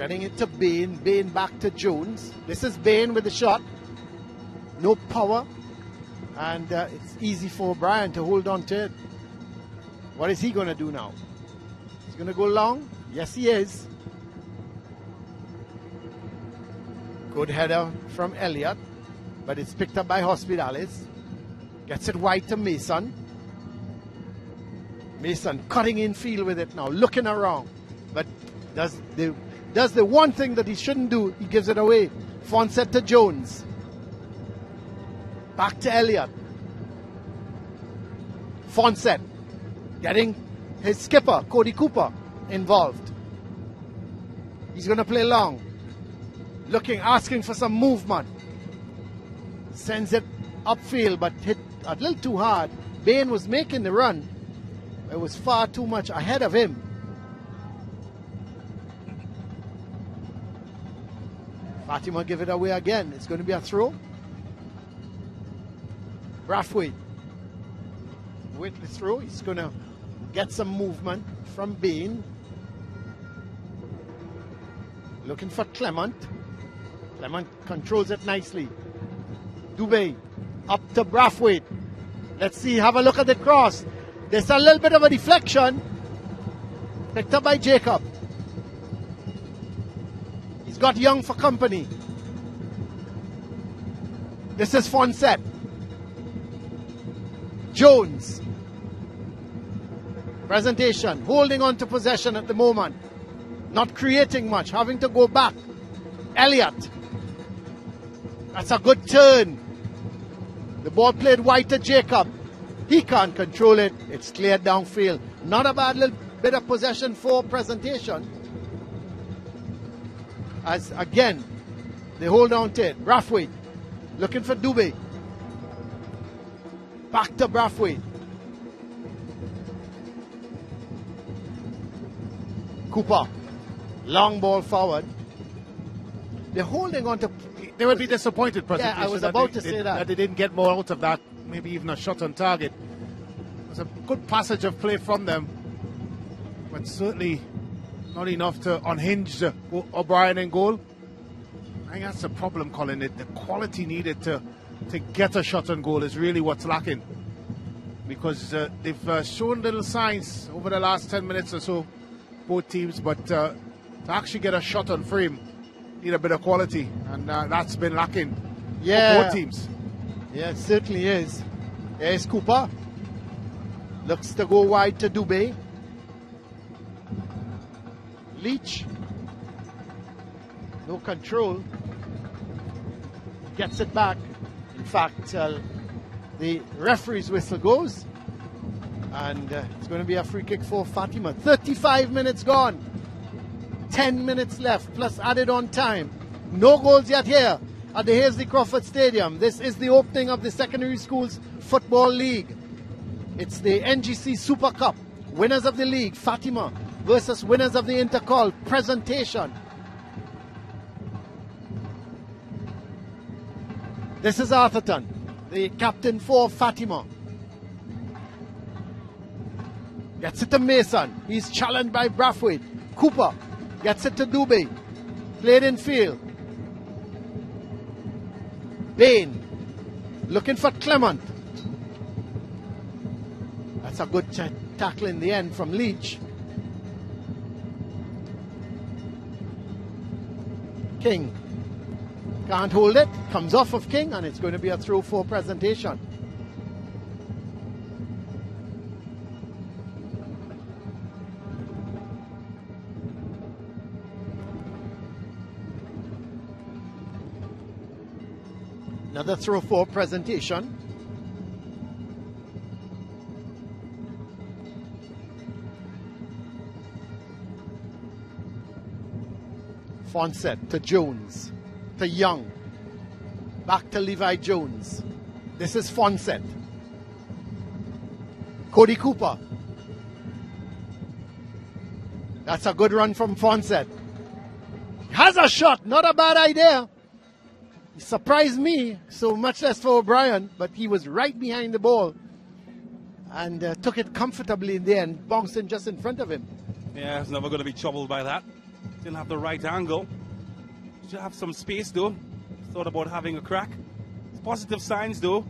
Getting it to Bain. Bain back to Jones. This is Bain with the shot. No power. And uh, it's easy for Brian to hold on to it. What is he going to do now? He's going to go long? Yes, he is. Good header from Elliott, but it's picked up by Hospitalis. Gets it wide to Mason. Mason cutting in field with it now, looking around, but does the does the one thing that he shouldn't do. He gives it away. Fonset to Jones. Back to Elliott. Fonset getting his skipper, Cody Cooper, involved. He's going to play long. Looking, asking for some movement. Sends it upfield, but hit a little too hard. Bain was making the run. It was far too much ahead of him. Fatima give it away again. It's going to be a throw. Brathwaite with the throw. He's going to get some movement from Bain. Looking for Clement. Clement controls it nicely. Dubé up to Brathwaite. Let's see, have a look at the cross. There's a little bit of a deflection. Picked up by Jacob. Got Young for company. This is Fonset. Jones. Presentation. Holding on to possession at the moment. Not creating much. Having to go back. Elliott. That's a good turn. The ball played wide to Jacob. He can't control it. It's cleared downfield. Not a bad little bit of possession for presentation. As again, they hold on to it. Brathwaite looking for Dubé. Back to Brathwaite. Cooper. Long ball forward. They're holding on to. They would be disappointed. Yeah, I was about they, to say they- that. they didn't get more out of that. Maybe even a shot on target. It was a good passage of play from them, but certainly not enough to unhinge O'Brien in goal. I think that's the problem, Colin. It, the quality needed to to get a shot on goal is really what's lacking. Because uh, they've uh, shown little signs over the last 10 minutes or so, both teams, but uh, to actually get a shot on frame, need a bit of quality, and uh, that's been lacking Yeah. for both teams. Yeah, it certainly is. There's Cooper. Looks to go wide to Dubé. Leach. No control. Gets it back. In fact, uh, the referee's whistle goes. And uh, it's going to be a free kick for Fatima. 35 minutes gone. 10 minutes left, plus added on time. No goals yet here at the Hasely Crawford Stadium. This is the opening of the Secondary Schools Football League. It's the NGC Super Cup. Winners of the league, Fatima versus winners of the Intercol presentation. This is Arthurton, the captain for Fatima. Gets it to Mason. He's challenged by Brathwaite. Cooper gets it to Dubé. Played in field. Bain looking for Clement. That's a good ch- tackle in the end from Leach. King can't hold it, comes off of King, and it's going to be a throw for presentation. Another throw for presentation. Fawcett to Jones to Young. Back to Levi Jones. This is Fawcett. Cody Cooper. That's a good run from Fawcett. Has a shot, not a bad idea. He surprised me, so much less for O'Brien, but he was right behind the ball and uh, took it comfortably in there and bounced in just in front of him. Yeah, he's never going to be troubled by that. Didn't have the right angle. Should have some space though. Thought about having a crack. Positive signs though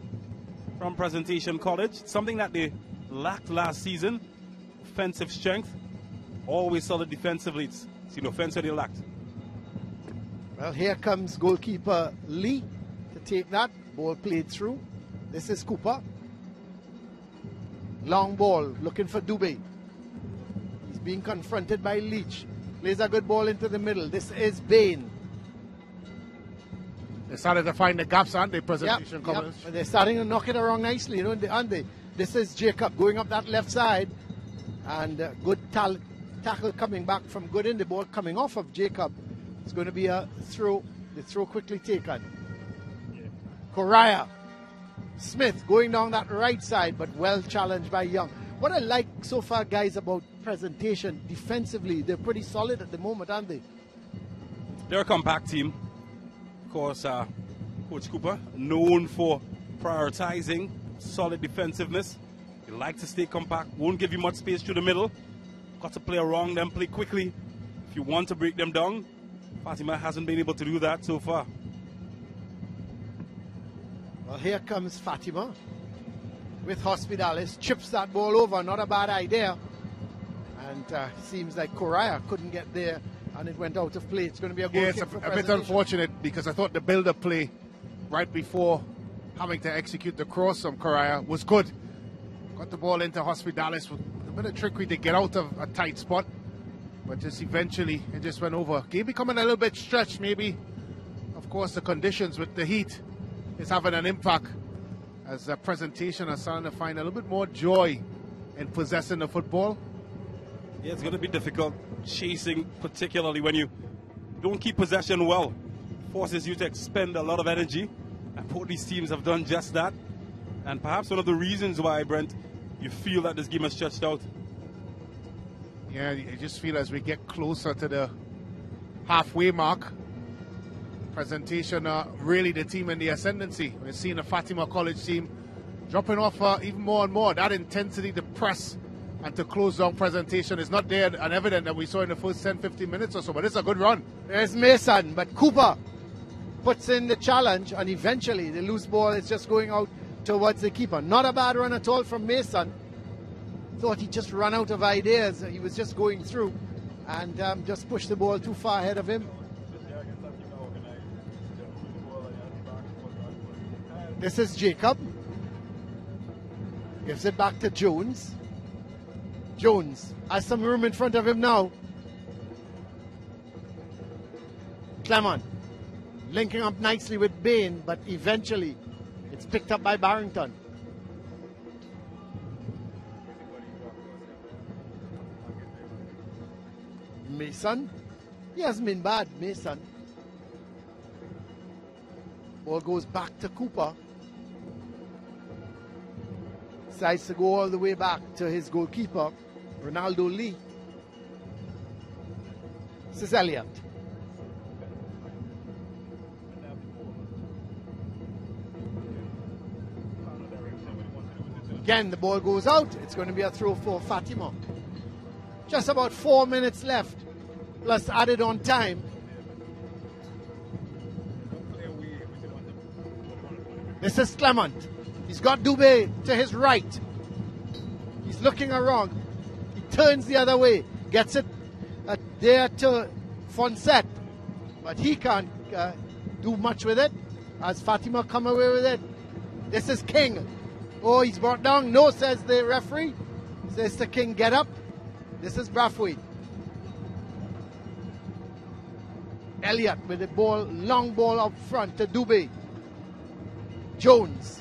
from Presentation College. Something that they lacked last season. Offensive strength. Always solid defensively. It's, it's an offense that they lacked. Well, here comes goalkeeper Lee to take that. Ball played through. This is Cooper. Long ball, looking for Dubé. He's being confronted by Leach. Plays a good ball into the middle. This is Bain. They started to find the gaps, aren't they, presentation yep, yep. They're starting to knock it around nicely, you know, aren't they? This is Jacob going up that left side. And uh, good tal- tackle coming back from Gooden the ball coming off of Jacob. It's going to be a throw. The throw quickly taken. Yeah. Correa. Smith going down that right side, but well challenged by Young. What I like so far, guys, about presentation defensively, they're pretty solid at the moment, aren't they? They're a compact team. Of course, uh, Coach Cooper, known for prioritizing solid defensiveness. They like to stay compact, won't give you much space through the middle. Got to play around them, play quickly. If you want to break them down, Fatima hasn't been able to do that so far. Well, here comes Fatima with Hospitalis. Chips that ball over, not a bad idea. And uh, seems like Correa couldn't get there and it went out of play. It's going to be a goal yeah, it's a, a bit unfortunate because I thought the build-up play right before having to execute the cross from Correa was good. Got the ball into Hospitalis with a bit of trickery to get out of a tight spot, but just eventually it just went over. Game becoming a little bit stretched, maybe. Of course, the conditions with the heat is having an impact as the presentation are starting to find a little bit more joy in possessing the football. Yeah, it's going to be difficult chasing, particularly when you don't keep possession well. Forces you to expend a lot of energy. And both these teams have done just that. And perhaps one of the reasons why, Brent, you feel that this game has stretched out. Yeah, you just feel as we get closer to the halfway mark. Presentation, uh, really the team in the ascendancy. We're seeing the Fatima College team dropping off uh, even more and more. That intensity, the press, and to close down presentation is not there and evident that we saw in the first 10 15 minutes or so, but it's a good run. There's Mason, but Cooper puts in the challenge, and eventually the loose ball is just going out towards the keeper. Not a bad run at all from Mason. Thought he just ran out of ideas. He was just going through and um, just pushed the ball too far ahead of him. This is Jacob. Gives it back to Jones. Jones has some room in front of him now. Clement linking up nicely with Bain, but eventually it's picked up by Barrington. Mason. He hasn't been bad, Mason. Ball goes back to Cooper. Decides to go all the way back to his goalkeeper. Ronaldo Lee. This is. Again, the ball goes out. It's going to be a throw for Fatima. Just about four minutes left, plus added on time. This is Clement. He's got Dubé to his right. He's looking around He turns the other way, gets it uh, there to Fawcett. But he can't uh, do much with it as Fatima come away with it. This is King. Oh, he's brought down. No, says the referee. Says the King, get up. This is Brathwaite. Elliott with the ball, long ball up front to Dubé. Jones.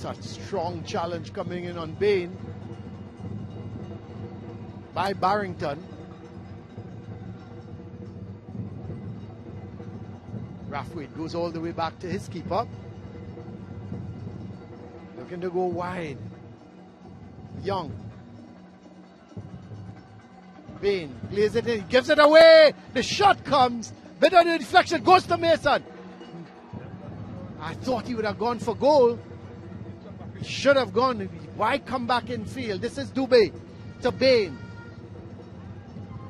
That's a strong challenge coming in on Bain by Barrington. Brathwaite goes all the way back to his keeper. Looking to go wide. Young. Bain plays it in, gives it away. The shot comes. Bit of the deflection goes to Mason. I thought he would have gone for goal. Should have gone. Why come back in field? This is Dubé to Bain.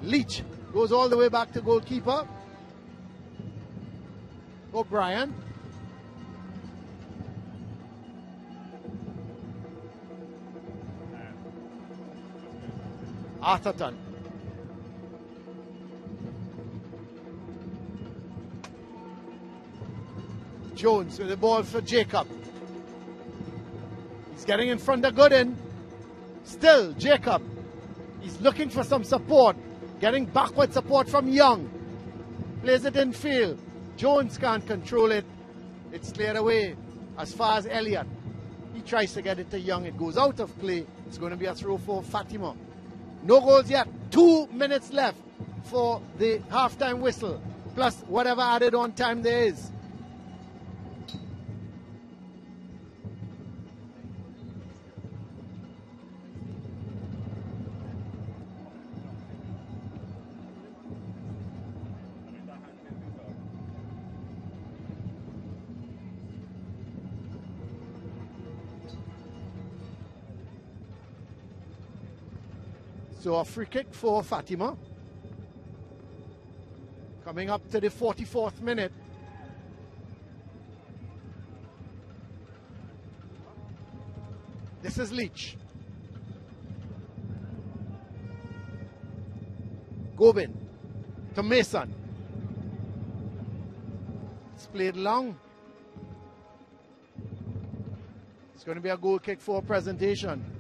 Leach goes all the way back to goalkeeper. O'Brien. Atherton. Jones with the ball for Jacob. Getting in front of Gooden. Still, Jacob. He's looking for some support. Getting backward support from Young. Plays it in field. Jones can't control it. It's cleared away as far as Elliott. He tries to get it to Young. It goes out of play. It's going to be a throw for Fatima. No goals yet. Two minutes left for the halftime whistle, plus whatever added on time there is. So a free kick for Fatima. Coming up to the 44th minute. This is Leach. Gobin to Mason. It's played long. It's going to be a goal kick for presentation.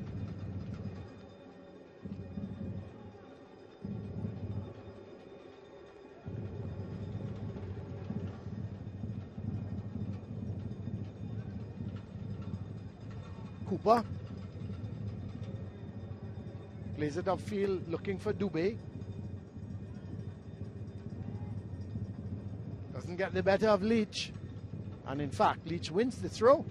It upfield looking for Dubé. Doesn't get the better of Leach. And in fact, Leach wins the throw.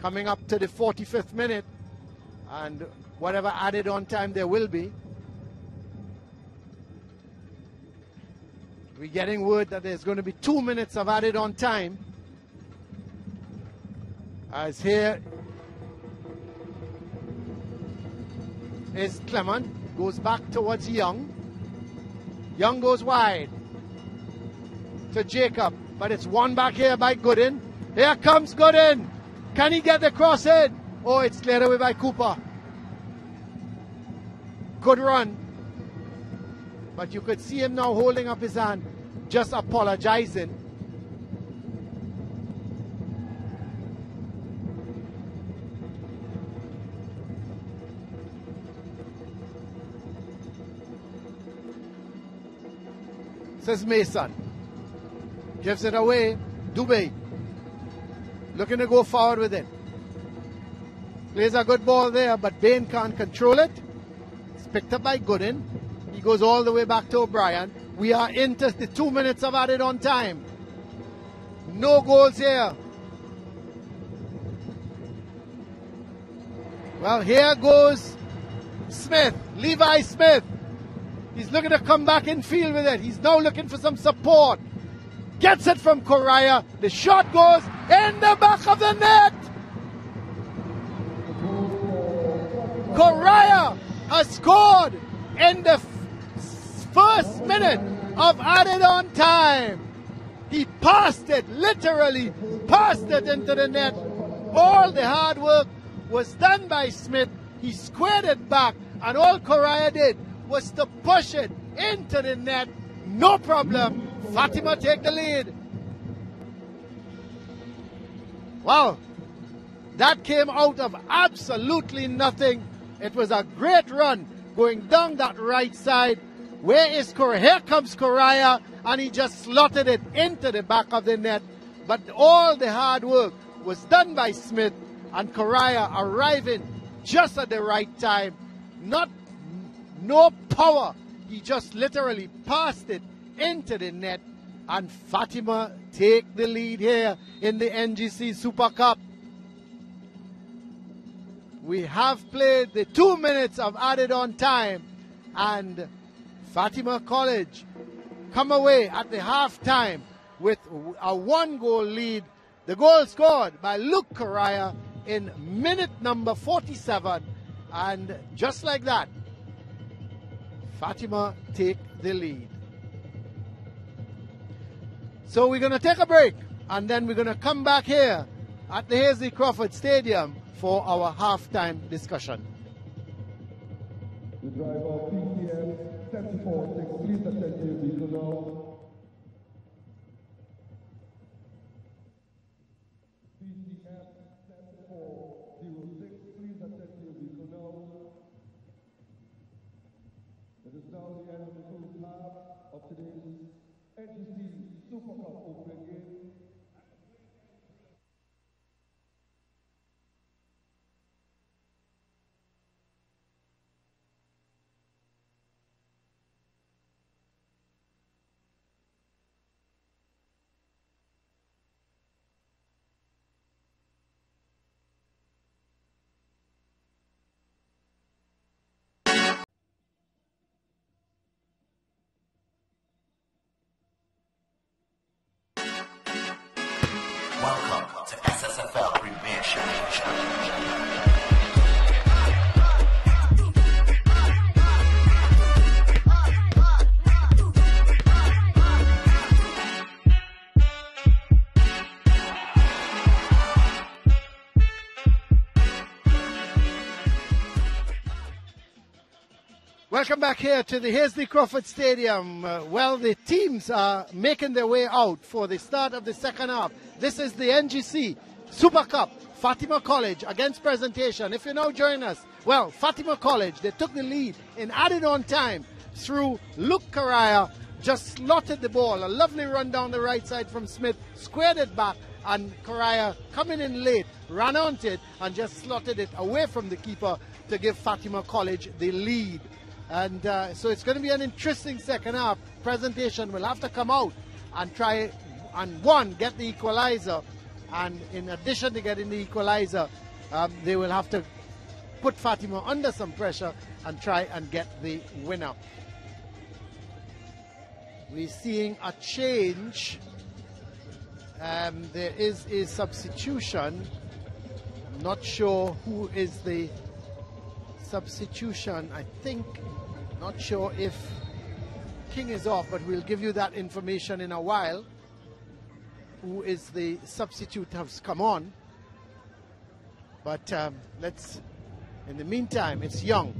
Coming up to the 45th minute, and whatever added on time there will be. We're getting word that there's going to be two minutes of added on time. As here is Clement, goes back towards Young. Young goes wide to Jacob, but it's one back here by Gooden. Here comes Gooden. Can he get the cross in? Oh, it's cleared away by Cooper. Good run. But you could see him now holding up his hand, just apologizing. Says Mason. Gives it away. Dubé. Looking to go forward with it. Plays a good ball there, but Bain can't control it. It's picked up by Gooden. He goes all the way back to O'Brien. We are into the two minutes of added on time. No goals here. Well, here goes Smith, Levi Smith. He's looking to come back in field with it. He's now looking for some support. Gets it from Correa. The shot goes in the back of the net. Correa has scored in the first minute of added on time. He passed it, literally passed it into the net. All the hard work was done by Smith. He squared it back, and all Correa did was to push it into the net. No problem. Fatima take the lead. Wow. That came out of absolutely nothing. It was a great run going down that right side. Where is Correa? Here comes Correa, and he just slotted it into the back of the net. But all the hard work was done by Smith, and Correa arriving just at the right time. Not no power. He just literally passed it into the net, and Fatima take the lead here in the NGC Super Cup. We have played the two minutes of added on time, and Fatima College come away at the half time with a one goal lead. The goal scored by Luke Correa in minute number 47, and just like that, Fatima take the lead. So we're going to take a break and then we're going to come back here at the Hasely Crawford Stadium for our halftime discussion. The driver 74 please Welcome to SSFL Premiership. Welcome back here to the Hasely Crawford Stadium. Uh, well, the teams are making their way out for the start of the second half. This is the NGC Super Cup, Fatima College against presentation. If you now join us, well, Fatima College, they took the lead in added on time through Luke Correa, just slotted the ball. A lovely run down the right side from Smith, squared it back, and Correa coming in late, ran onto it, and just slotted it away from the keeper to give Fatima College the lead. And uh, so it's going to be an interesting second half. Presentation We'll have to come out and try and one get the equalizer, and in addition to getting the equalizer, um, they will have to put Fatima under some pressure and try and get the winner. We're seeing a change. Um, there is a substitution. I'm not sure who is the substitution. I think, not sure if King is off, but we'll give you that information in a while. Who is the substitute has come on. But um, let's, in the meantime, it's Young.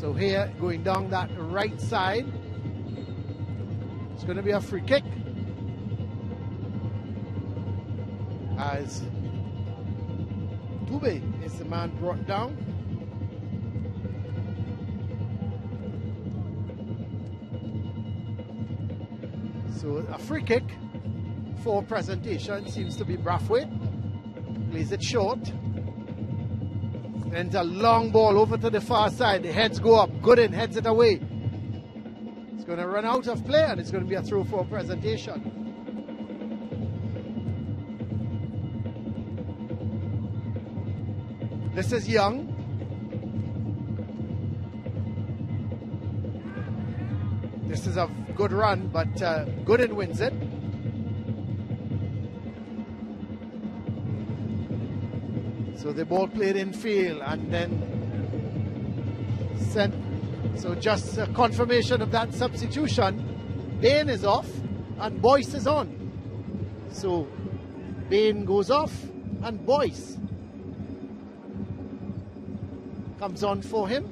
So here, going down that right side, it's going to be a free kick. As Tube is the man brought down. So a free kick for presentation seems to be Brathwaite. Plays it short. And a long ball over to the far side. The heads go up. Gooden heads it away. It's going to run out of play and it's going to be a throw for presentation. This is Young. This is a good run, but uh, Gooden wins it. So the ball played in field and then 100%. So just a confirmation of that substitution. Bain is off and Boyce is on. So Bain goes off and Boyce comes on for him.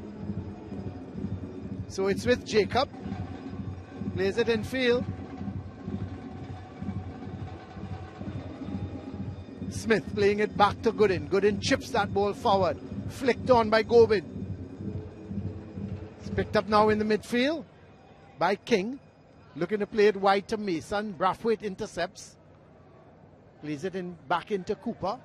So it's with Jacob. Plays it in field. Smith playing it back to Gooden. Gooden chips that ball forward. Flicked on by Gobin. It's picked up now in the midfield by King. Looking to play it wide to Mason. Brathwaite intercepts. Plays it in back into Cooper.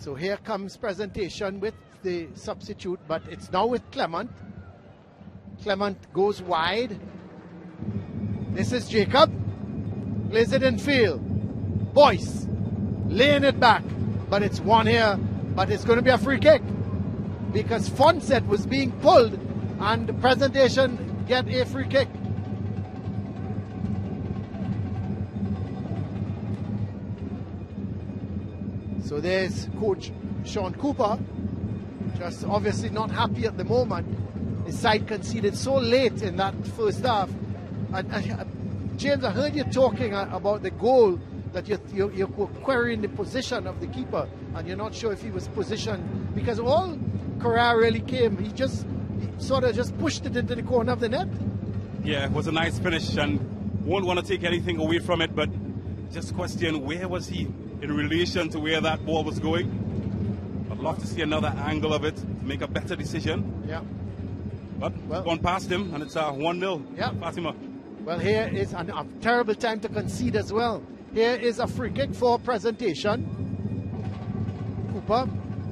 So here comes presentation with the substitute, but it's now with Clement. Clement goes wide. This is Jacob. Plays it in field. Boyce laying it back, but it's one here, but it's going to be a free kick because Fonset was being pulled and the presentation get a free kick. So there's coach Sean Cooper, just obviously not happy at the moment. His side conceded so late in that first half. And, uh, James, I heard you talking uh, about the goal that you're, you're, you're querying the position of the keeper, and you're not sure if he was positioned because all Correa really came, he just he sort of just pushed it into the corner of the net. Yeah, it was a nice finish, and won't want to take anything away from it, but just question where was he in relation to where that ball was going. I'd love to see another angle of it to make a better decision. Yeah. But Well- gone past him, and it's a 1 0. Yeah. Fatima. Well, here is an, a terrible time to concede as well. Here is a free kick for presentation. Cooper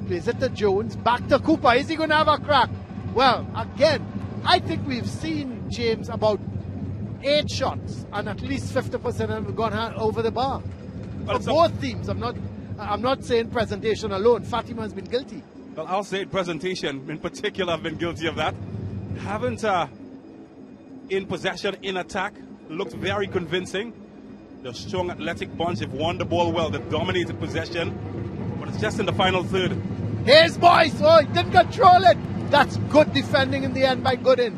plays it to Jones. Back to Cooper. Is he going to have a crack? Well, again, I think we've seen James about eight shots, and at least 50% of them have gone over the bar. Well, For it's a- both teams. I'm not. I'm not saying presentation alone. Fatima has been guilty. Well, I'll say presentation in particular I've been guilty of that. Haven't uh, in possession, in attack, looked very convincing. The strong athletic bunch have won the ball well, they've dominated possession, but it's just in the final third. Here's Boyce. Oh, he didn't control it. That's good defending in the end by Gooden.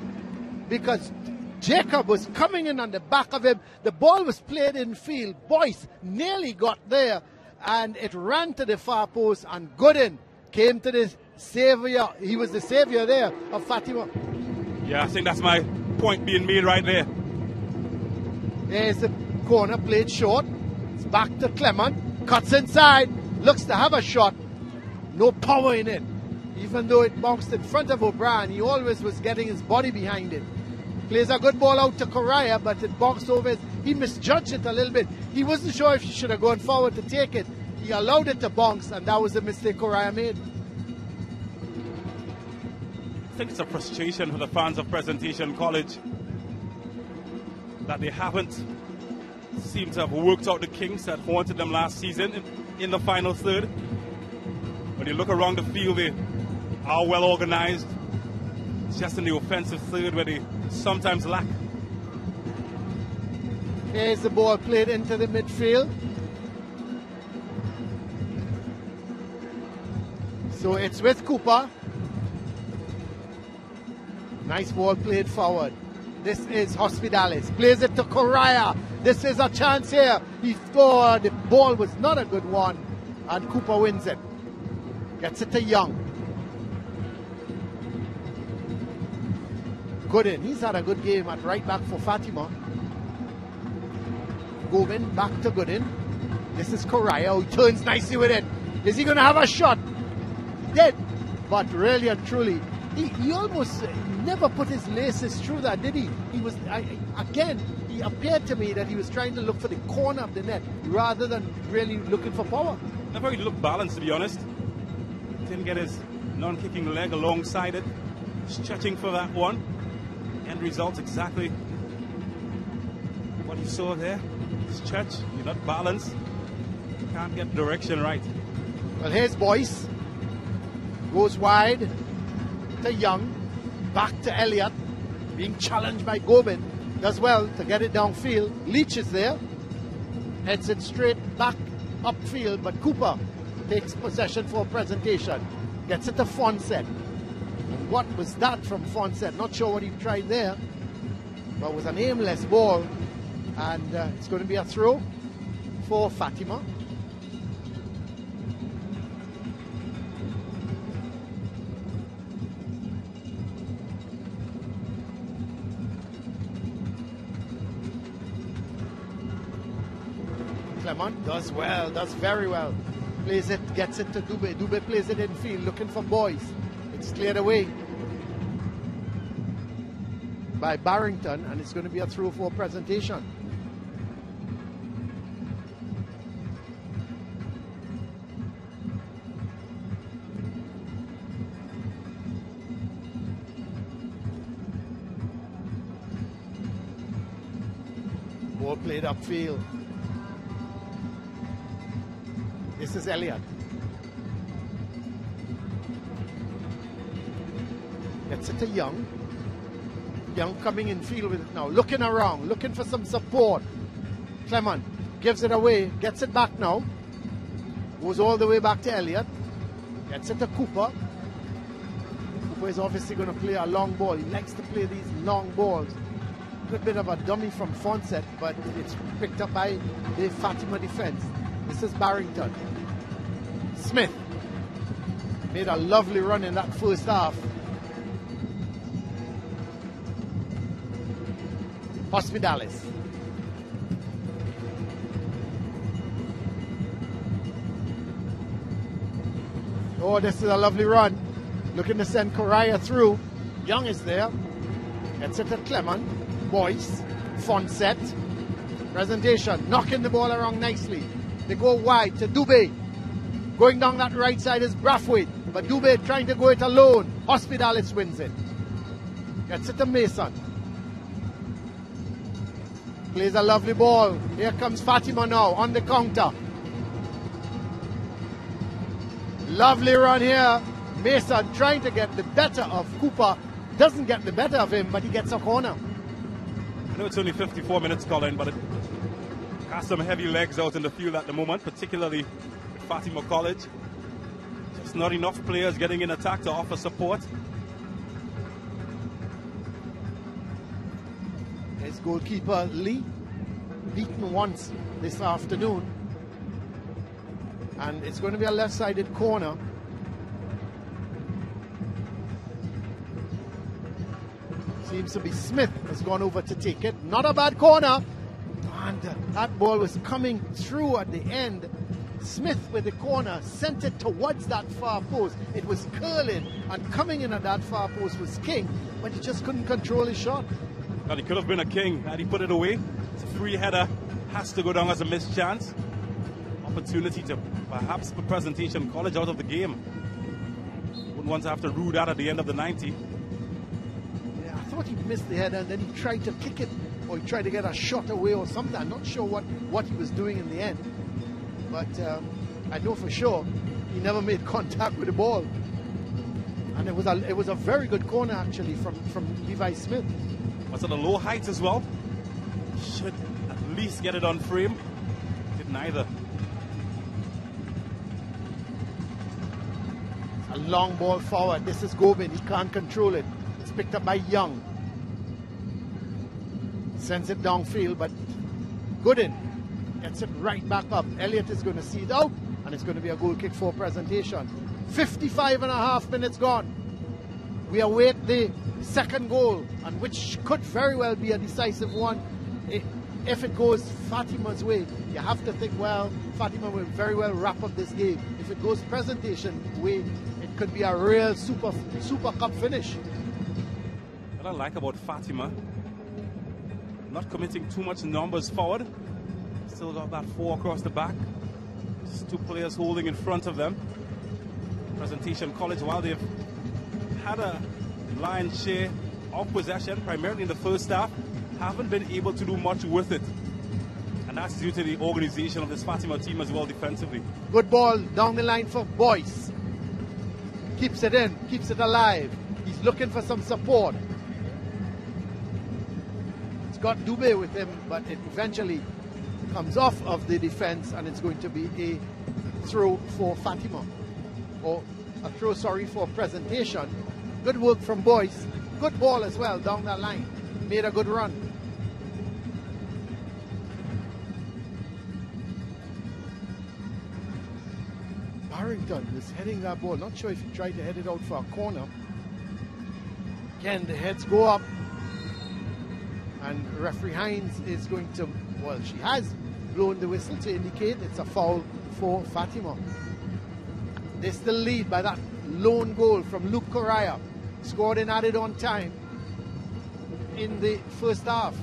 Because Jacob was coming in on the back of him. The ball was played in field. Boyce nearly got there. And it ran to the far post. And Gooden came to the savior. He was the savior there of Fatima. Yeah, I think that's my point being made right there. There's the corner played short. It's back to Clement. Cuts inside. Looks to have a shot. No power in it. Even though it bounced in front of O'Brien, he always was getting his body behind it. Plays a good ball out to Correa, but it bounced over. He misjudged it a little bit. He wasn't sure if he should have gone forward to take it. He allowed it to bounce, and that was the mistake Correa made. I think it's a frustration for the fans of Presentation College that they haven't seemed to have worked out the kinks that haunted them last season in, in the final third. When you look around the field, they are well organized. It's just in the offensive third where they sometimes lack. Here's the ball played into the midfield. So it's with Cooper. Nice ball played forward. This is Hospitalis. Plays it to Correa. This is a chance here. He scored. The ball was not a good one. And Cooper wins it. Gets it to Young. Gooden. He's had a good game at right back for Fatima. Gobin back to Gooden. This is Correa who turns nicely with it. Is he going to have a shot? He did. But really and truly, he, he almost never put his laces through that, did he? He was, I, I- again, he appeared to me that he was trying to look for the corner of the net rather than really looking for power. Never really looked balanced, to be honest. Didn't get his non kicking leg alongside it. Stretching for that one. End result exactly what you saw there. Stretch, you're not balanced. You Can't get direction right. Well, here's Boyce. Goes wide. to Young. Back to Elliott. Being challenged by Gobin. Does well to get it downfield. Leach is there. Heads it straight back upfield, but Cooper takes possession for presentation. Gets it to Fonset. What was that from Fonset? Not sure what he tried there, but it was an aimless ball. And uh, it's going to be a throw for Fatima. Clement does well, does very well. Plays it, gets it to Dube. Dube plays it in field, looking for Boyce. It's cleared away by Barrington, and it's going to be a throw for presentation. Ball played upfield. This is Elliott. Gets it to Young. Young coming in field with it now. Looking around, looking for some support. Clement gives it away, gets it back now. Goes all the way back to Elliott. Gets it to Cooper. Cooper is obviously going to play a long ball. He likes to play these long balls. Good bit of a dummy from Fonset, but it's picked up by the Fatima defense. This is Barrington. Smith made a lovely run in that first half. Hospitalis. Oh, this is a lovely run. Looking to send Correa through. Young is there. To Clement. Boyce. Fonset. Presentation. Knocking the ball around nicely. They go wide to Dube. Going down that right side is Brathwaite. But Dube trying to go it alone. Hospitalis wins it. Gets it to Mason. Plays a lovely ball. Here comes Fatima now on the counter. Lovely run here. Mason trying to get the better of Cooper. Doesn't get the better of him, but he gets a corner. I know it's only 54 minutes, Colin, but it has some heavy legs out in the field at the moment, particularly at Fatima College. Just not enough players getting in attack to offer support. Goalkeeper Lee beaten once this afternoon. And it's going to be a left sided corner. Seems to be Smith has gone over to take it. Not a bad corner. And that ball was coming through at the end. Smith with the corner sent it towards that far post. It was curling and coming in at that far post was King, but he just couldn't control his shot. Well, he could have been a king had he put it away. It's a free header, has to go down as a missed chance. Opportunity to perhaps put presentation college out of the game. Wouldn't want to have to rue that at the end of the 90. Yeah, I thought he missed the header and then he tried to kick it or he tried to get a shot away or something. I'm not sure what, what he was doing in the end. But um, I know for sure he never made contact with the ball. And it was a, it was a very good corner actually from, from Levi Smith. Was at a low height as well. Should at least get it on frame. Did neither. A long ball forward. This is Gobin. He can't control it. It's picked up by Young. Sends it downfield, but Gooden gets it right back up. Elliott is going to see it out, and it's going to be a goal kick for presentation. 55 and a half minutes gone. We await the second goal, and which could very well be a decisive one. If it goes Fatima's way, you have to think, well, Fatima will very well wrap up this game. If it goes presentation way, it could be a real super super cup finish. What I like about Fatima, not committing too much numbers forward. Still got that four across the back. Just two players holding in front of them. Presentation College, while they've had a lion's share of possession, primarily in the first half, haven't been able to do much with it. And that's due to the organization of this Fatima team as well defensively. Good ball down the line for Boyce. Keeps it in, keeps it alive. He's looking for some support. It's got Dubé with him, but it eventually comes off of the defense and it's going to be a throw for Fatima. Or a throw, sorry, for presentation. Good work from Boyce. Good ball as well down that line. Made a good run. Barrington is heading that ball. Not sure if he tried to head it out for a corner. Again, the heads go up. And referee Hines is going to, well, she has blown the whistle to indicate it's a foul for Fatima. They still lead by that lone goal from Luke Correa, scored in added on time in the first half.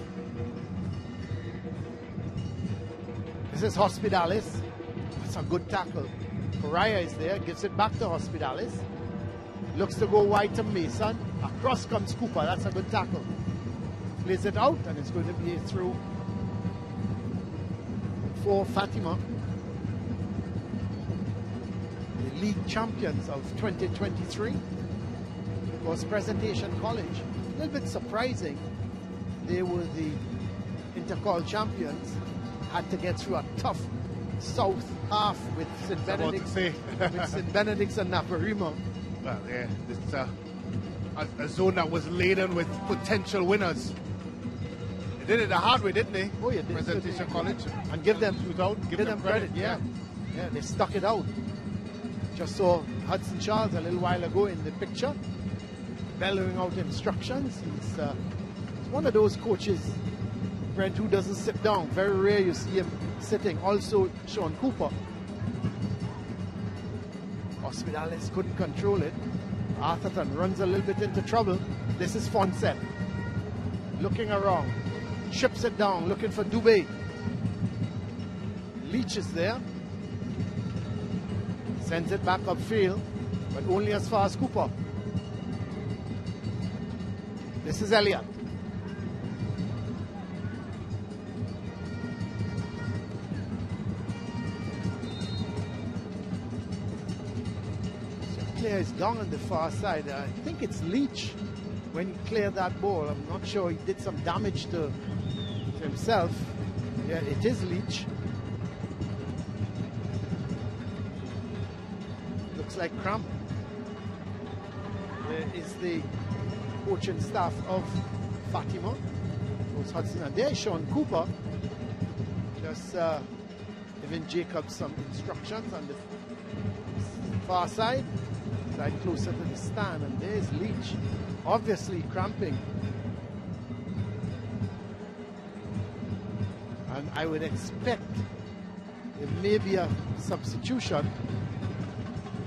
This is Hospitalis. That's a good tackle. Correa is there, gives it back to Hospitalis. Looks to go wide to Mason. Across comes Cooper. That's a good tackle. Plays it out, and it's going to be through for Fatima. The league champions of 2023 was Presentation College. A little bit surprising. They were the Intercol champions. Had to get through a tough south half with St. Benedict's, with St. Benedict's and Naparima. Well, yeah, it's uh, a, a zone that was laden with potential winners. They did it the hard way, didn't they? Oh, yeah, they- Presentation College. and give them Shootout, give, give them credit. Yeah. yeah, they stuck it out. Just saw Hudson Charles a little while ago in the picture, bellowing out instructions. He's, uh, one of those coaches, Brent, who doesn't sit down. Very rare you see him sitting. Also, Sean Cooper. Hospitalis couldn't control it. Arthurton runs a little bit into trouble. This is Fonset. Looking around. Chips it down, looking for Dubé. Leach is there. Sends it back upfield, but only as far as Cooper. This is Elliot. Player is gone on the far side. I think it's Leach when he cleared that ball. I'm not sure he did some damage to, to himself. Yeah, it is Leach. Looks like cramp. There is the coaching staff of Fatima. Coach Hudson. And there's Sean Cooper. Just uh, giving Jacob some instructions on the far side. Side closer to the stand. And there's Leach. Obviously cramping. And I would expect there may be a substitution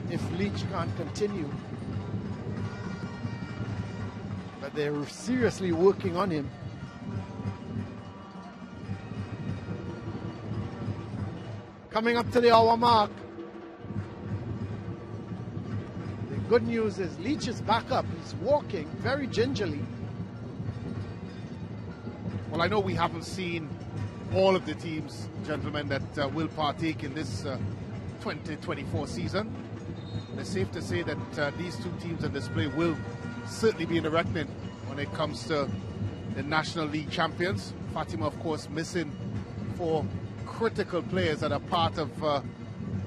if Leach can't continue. But they're seriously working on him. Coming up to the hour mark. The good news is Leach is back up. He's walking very gingerly. Well, I know we haven't seen all of the teams, gentlemen, that uh, will partake in this uh, 2024 season. It's safe to say that uh, these two teams on display will certainly be in the reckoning when it comes to the National League champions. Fatima, of course, missing four critical players that are part of uh,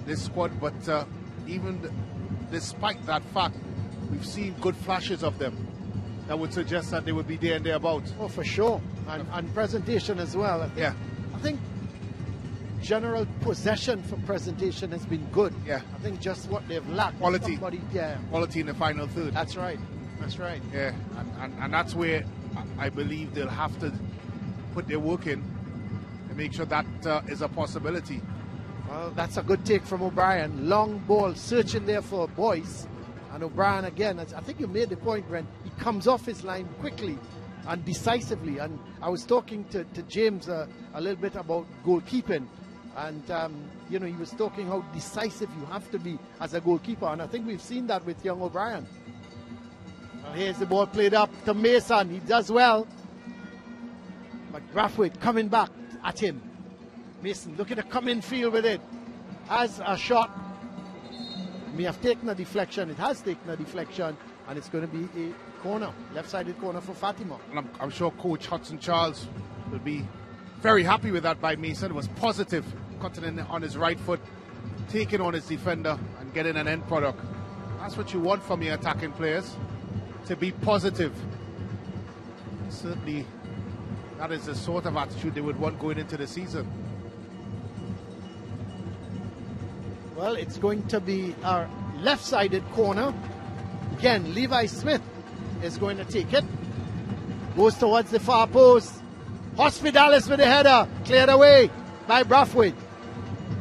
this squad, but uh, even despite that fact, we've seen good flashes of them that would suggest that they would be there and thereabouts. Oh, for sure. And, and presentation as well. Yeah. I think general possession for presentation has been good. Yeah. I think just what they've lacked. Quality. Somebody, yeah. Quality in the final third. That's right. That's right. Yeah, and, and, and that's where I- believe they'll have to put their work in and make sure that uh, is a possibility. Well, that's a good take from O'Brien. Long ball, searching there for Boyce. And O'Brien again, I think you made the point, Brent. He comes off his line quickly and decisively. And I was talking to, to James uh, a little bit about goalkeeping. And, um, you know, he was talking how decisive you have to be as a goalkeeper. And I think we've seen that with young O'Brien. Here's the ball played up to Mason. He does well. But Brathwaite coming back at him. Mason looking to come in field with it. Has a shot. May have taken a deflection. It has taken a deflection. and it's going to be a corner, left-sided corner for Fatima. And I'm, I'm sure Coach Hudson Charles will be very happy with that by Mason. It was positive, cutting in on his right foot, taking on his defender, and getting an end product. That's what you want from your attacking players, to be positive. Certainly, that is the sort of attitude they would want going into the season. Well, it's going to be our left-sided corner. Again, Levi Smith is going to take it. Goes towards the far post. Hospitalis with the header. Cleared away by Brathwaite.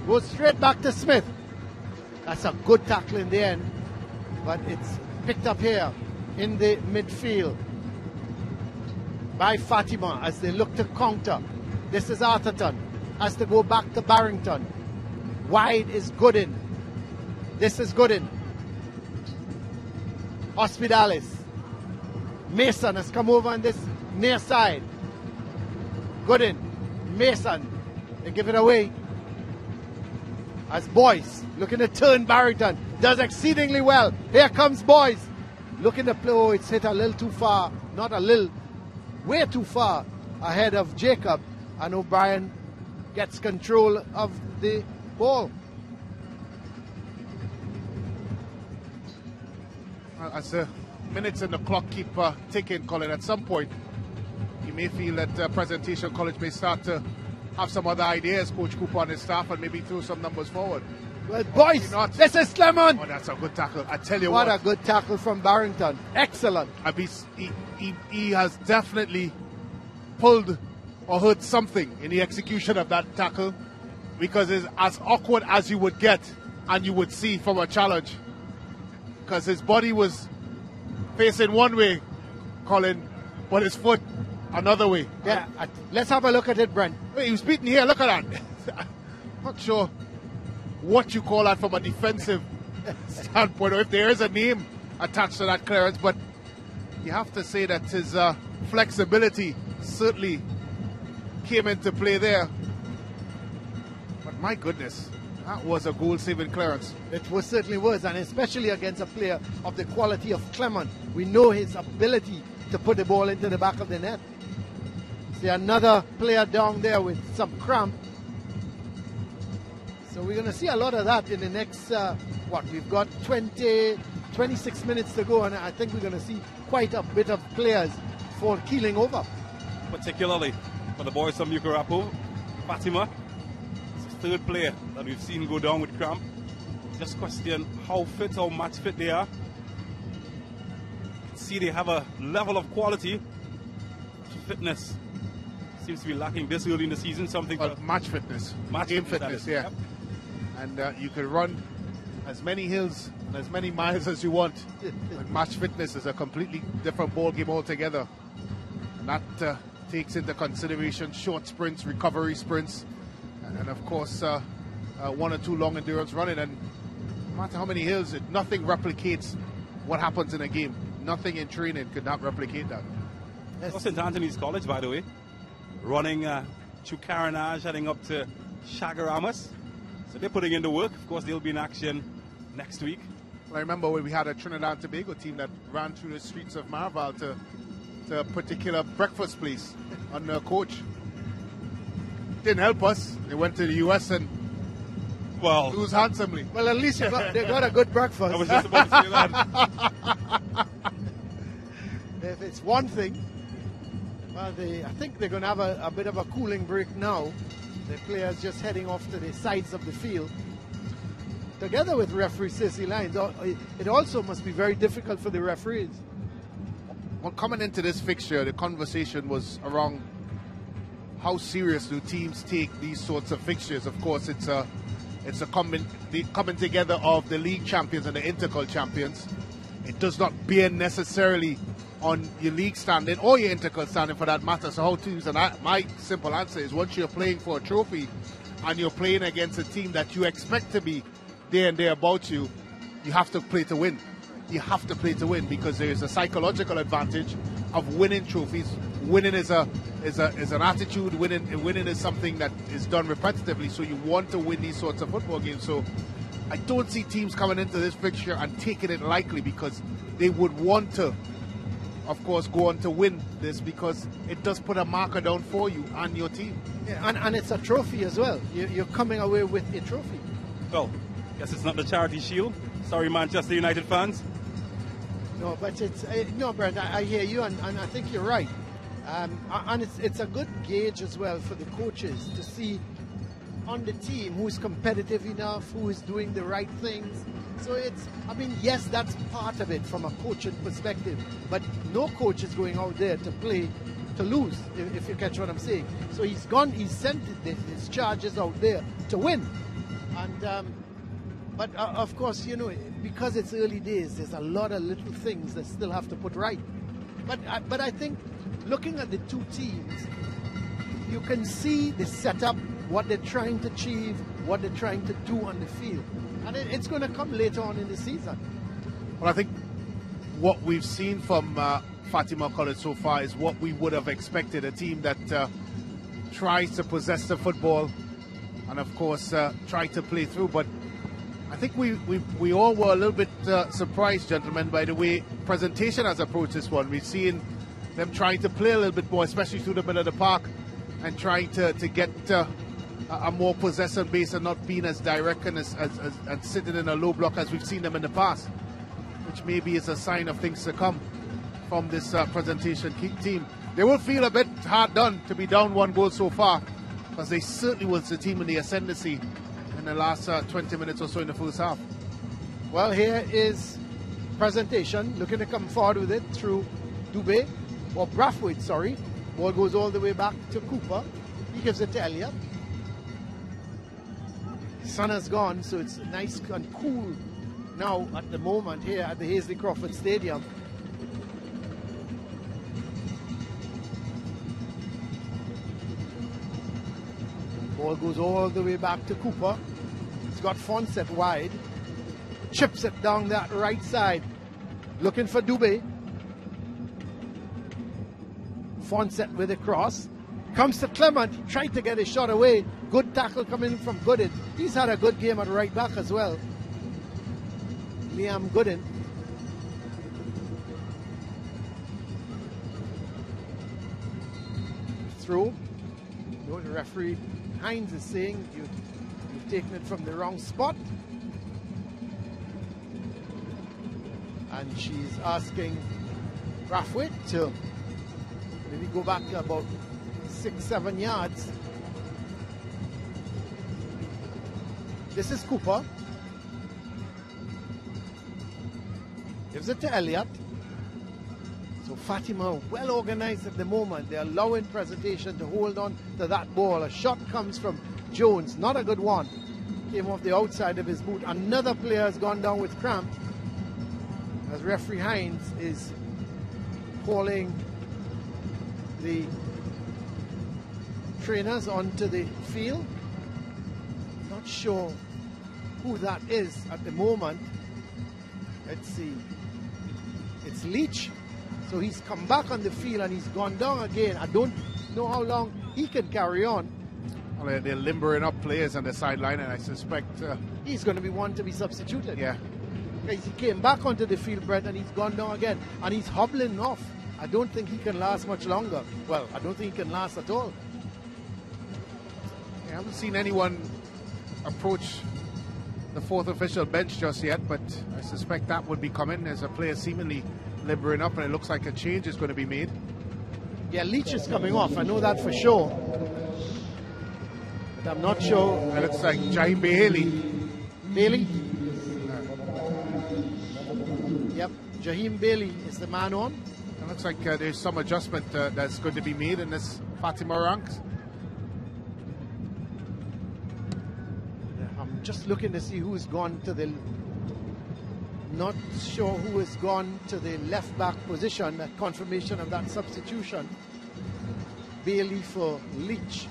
Goes straight back to Smith. That's a good tackle in the end. But it's picked up here in the midfield by Fatima as they look to counter. This is Arthurton. Has to go back to Barrington. Wide is Gooden. This is Gooden. Hospitalis. Mason has come over on this near side. Gooden. Mason. They give it away. As Boyce looking to turn Barrington. Does exceedingly well. Here comes Boyce. Looking to play. Oh, it's hit a little too far. Not a little. Way too far ahead of Jacob. And O'Brien gets control of the ball. As the minutes and the clock keep uh, ticking, Colin, at some point, you may feel that uh, Presentation College may start to have some other ideas, Coach Cooper and his staff, and maybe throw some numbers forward. Well, not. This is Clement. Oh, that's a good tackle. I tell you What what. a good tackle from Barrington. Excellent. I mean, he, he, he has definitely pulled or hurt something in the execution of that tackle because it's as awkward as you would get and you would see from a challenge because his body was facing one way, Colin, but his foot another way. Yeah, let's have a look at it, Brent. Wait, he was beaten here. Look at that. Not sure what you call that from a defensive standpoint, or if there is a name attached to that clearance. But you have to say that his uh, flexibility certainly came into play there. But my goodness, that was a goal-saving clearance. It was certainly was, and especially against a player of the quality of Clement. We know his ability to put the ball into the back of the net. See another player down there with some cramp. So we're going to see a lot of that in the next, uh, what, we've got 20, 26 minutes to go, and I think we're going to see quite a bit of players for keeling over. particularly for the boys from Mucurapo. Fatima, it's the third player that we've seen go down with cramp. Just question how fit, how match fit they are. See, they have a level of quality. Fitness seems to be lacking this early in the season. Something Well, match fitness, match game fitness, fitness, yeah. is. And uh, you can run as many hills and as many miles as you want. match fitness is a completely different ball game altogether. And that uh, takes into consideration short sprints, recovery sprints, and, and of course uh, uh, one or two long endurance running. And no matter how many hills, it, nothing replicates what happens in a game. Nothing in training could not replicate that. Oh, St. Anthony's College, by the way, running uh, Carenage, heading up to Chaguaramas. So they're putting in the work. Of course, they'll be in action next week. Well, I remember when we had a Trinidad and Tobago team that ran through the streets of Maraval to, to a particular breakfast place under a coach. Didn't help us. They went to the US and Well, lose handsomely. Well, at least got, they got a good breakfast. I was just about to say that. if it's one thing, well, they, I think they're going to have a, a bit of a cooling break now. The players just heading off to the sides of the field. Together with referee Sissy Lyons, Uh, it also must be very difficult for the referees. Well, coming into this fixture, the conversation was around how serious do teams take these sorts of fixtures. Of course, it's a it's a coming the coming together of the league champions and the intercol champions. It does not bear necessarily on your league standing or your intercol standing for that matter. So how teams and I, my simple answer is once you're playing for a trophy and you're playing against a team that you expect to be there and there about you, you have to play to win. You have to play to win because there is a psychological advantage of winning trophies. Winning is a is a is an attitude. Winning winning is something that is done repetitively. So you want to win these sorts of football games. So I don't see teams coming into this fixture and taking it lightly because they would want to, of course, go on to win this because it does put a marker down for you and your team. Yeah, and, and it's a trophy as well. You, you're coming away with a trophy. Well, guess it's not the Charity Shield. Sorry, Manchester United fans. No, but it's uh, no, Brad. I, I hear you, and, and I think you're right. Um, and it's it's a good gauge as well for the coaches to see on the team who's competitive enough, who is doing the right things. So it's, I mean, yes, that's part of it from a coaching perspective, but no coach is going out there to play to lose, if, if you catch what I'm saying. So he's gone, he's sent his, charges out there to win, and. Um, but uh, of course, you know, because it's early days, there's a lot of little things that still have to put right. But I, but I think looking at the two teams, you can see the setup, what they're trying to achieve, what they're trying to do on the field, and it, it's going to come later on in the season. Well, I think what we've seen from uh, Fatima College so far is what we would have expected a team that uh, tries to possess the football and, of course, uh, try to play through. But I think we, we, we all were a little bit uh, surprised, gentlemen, by the way presentation has approached this one. We've seen them trying to play a little bit more, especially through the middle of the park, and trying to, to get uh, a a more possession base and not being as direct and, as, as, as, and sitting in a low block as we've seen them in the past, which maybe is a sign of things to come from this uh, presentation team. They will feel a bit hard done to be down one goal so far, because they certainly was the team in the ascendancy in the last uh, 20 minutes or so in the first half. Well, here is presentation, looking to come forward with it through Dubé, or Brathwaite, sorry. Ball goes all the way back to Cooper. He gives it to Elliott. Sun has gone, so it's nice and cool now at the moment here at the Hasely Crawford Stadium. Ball goes all the way back to Cooper. He's got Fonset wide. Chips it down that right side. Looking for Dubé. Fonset with a cross. Comes to Clement. Tried to get his shot away. Good tackle coming from Gooden. He's had a good game at right back as well. Liam Gooden. Through. You know, the referee Hines is saying you, you've taken it from the wrong spot. And she's asking Brathwaite to maybe go back about six, seven yards. This is Cooper. Gives it to Elliott. So Fatima well organized at the moment. They're allowing presentation to hold on to that ball. A shot comes from Jones, not a good one. Came off the outside of his boot. Another player has gone down with cramp. As referee Hines is calling the trainers onto the field. Not sure who that is at the moment. Let's see. It's Leach. So he's come back on the field and he's gone down again. I don't know how long he can carry on. Well, they're, limbering up players on the sideline, and I suspect, uh, He's going to be one to be substituted. yeah, Because he came back onto the field, Brett, and he's gone down again. And he's hobbling off. I don't think he can last much longer. Well, I don't think he can last at all. I haven't seen anyone approach the fourth official bench just yet, but I suspect that would be coming. as a player seemingly limbering up, and it looks like a change is going to be made. Yeah, Leach is coming off. I know that for sure. But I'm not sure. It looks like Jaheim Bailey. Bailey? Yep, Jaheim Bailey is the man on. It looks like uh, there's some adjustment uh, that's going to be made in this Fatima ranks. Just looking to see who's gone to the. Not sure who has gone to the left back position. That confirmation of that substitution. Bailey for Leach.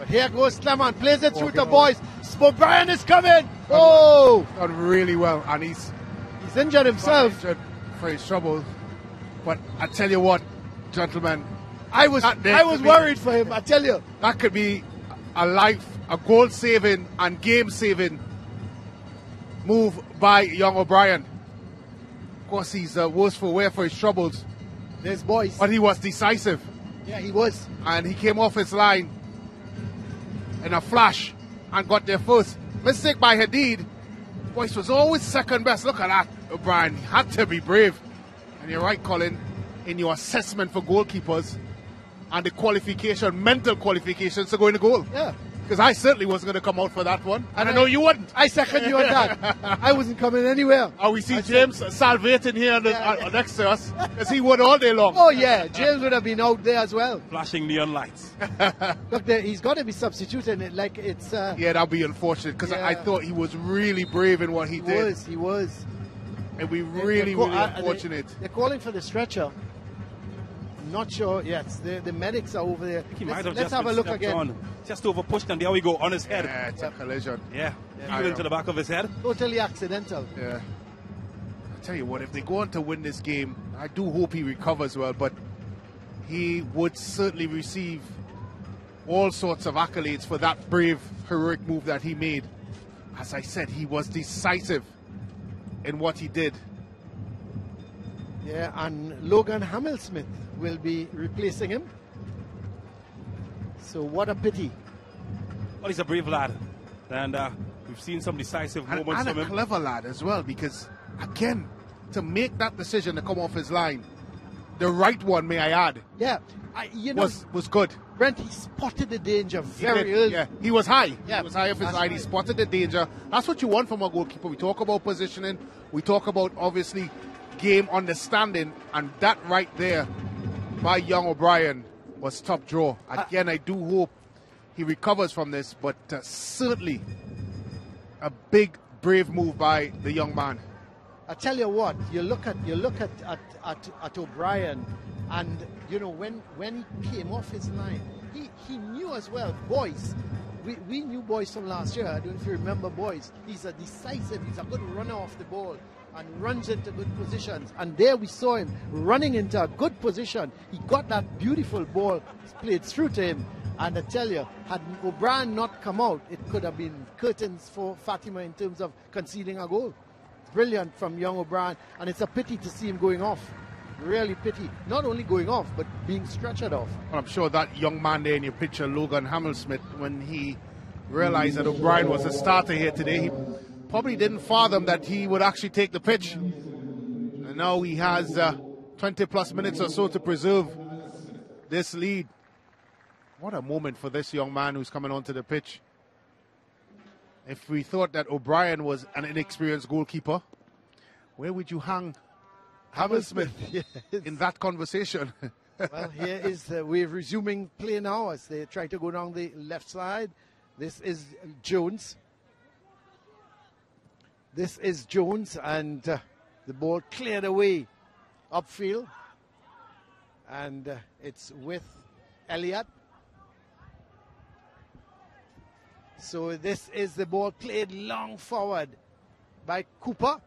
But here goes Clement, plays it through to Boyce. Brian is coming. Oh, Done really well, and he's he's injured himself. injured for his trouble. But I tell you what, gentlemen, I was I was worried for him. I tell you. that could be a life, a goal saving and game saving move by Young O'Brien. Of course, he's uh, worse for wear for his troubles, There's Boyce. but he was decisive. Yeah, he was. and he came off his line in a flash and got there first. Mistake by Hadid. Boyce was always second best. Look at that, O'Brien. He had to be brave. And you're right, Colin, in your assessment for goalkeepers and the qualification, mental qualifications to go in the goal. Yeah. Because I certainly wasn't going to come out for that one. And I And know you wouldn't. I second you on that. I wasn't coming anywhere. Oh, we see I said- James salvating here on the, Yeah, uh, next to us because he would all day long. Oh yeah, James would have been out there as well. Flashing neon lights. Look, there, he's got to be substituted. It like it's. Uh, Yeah, that'd be unfortunate because I, I thought he was really brave in what he, he did. was. He was. And we They're- really, they're call- really uh, they- unfortunate. They're calling for the stretcher. Not sure. yet. the the medics are over there. He Let's, might have let's just have a look again. On. Just over pushed and there we go on his head. Yeah, it's a collision. Yeah, I flew know. into the back of his head. Totally accidental. Yeah. I tell you what, if they go on to win this game, I do hope he recovers well, but he would certainly receive all sorts of accolades for that brave, heroic move that he made. As I said, he was decisive in what he did. Yeah, and Logan Hamilsmith will be replacing him. So what a pity. Well, he's a brave lad. And uh, we've seen some decisive And, moments and from a clever lad as well, because again, to make that decision to come off his line, the right one, may I add, Yeah, I, you know, was was good. Brent, he spotted the danger very early. Yeah, he was high. Yeah, he was high off his line. He spotted the danger. That's what you want from a goalkeeper. We talk about positioning. We talk about obviously game understanding, and that right there by Young O'Brien was top draw. Again, I do hope he recovers from this, but uh, certainly a big, brave move by the young man. I tell you what, you look at you look at at, at, at O'Brien, and you know when when he came off his line, he, he knew as well. Boys, we, we knew Boyce from last year. I don't know if you remember Boyce. He's a decisive. He's a good runner off the ball and runs into good positions. And there we saw him running into a good position. He got that beautiful ball played through to him. And I tell you, had O'Brien not come out, it could have been curtains for Fatima in terms of conceding a goal brilliant from young O'Brien, and it's a pity to see him going off. Really pity. Not only going off, but being stretchered off. I'm sure that young man there in your picture, Logan Hamilsmith, when he realized that O'Brien was a starter here today, he probably didn't fathom that he would actually take the pitch. And now he has uh, 20 plus minutes or so to preserve this lead. What a moment for this young man who's coming onto the pitch. If we thought that O'Brien was an inexperienced goalkeeper, where would you hang Hamilsmith Yes. in that conversation? well, here is uh, we're resuming play now as they try to go down the left side. This is Jones. This is Jones, and uh, the ball cleared away upfield, and uh, it's with Elliott. So this is the ball played long forward by Cooper.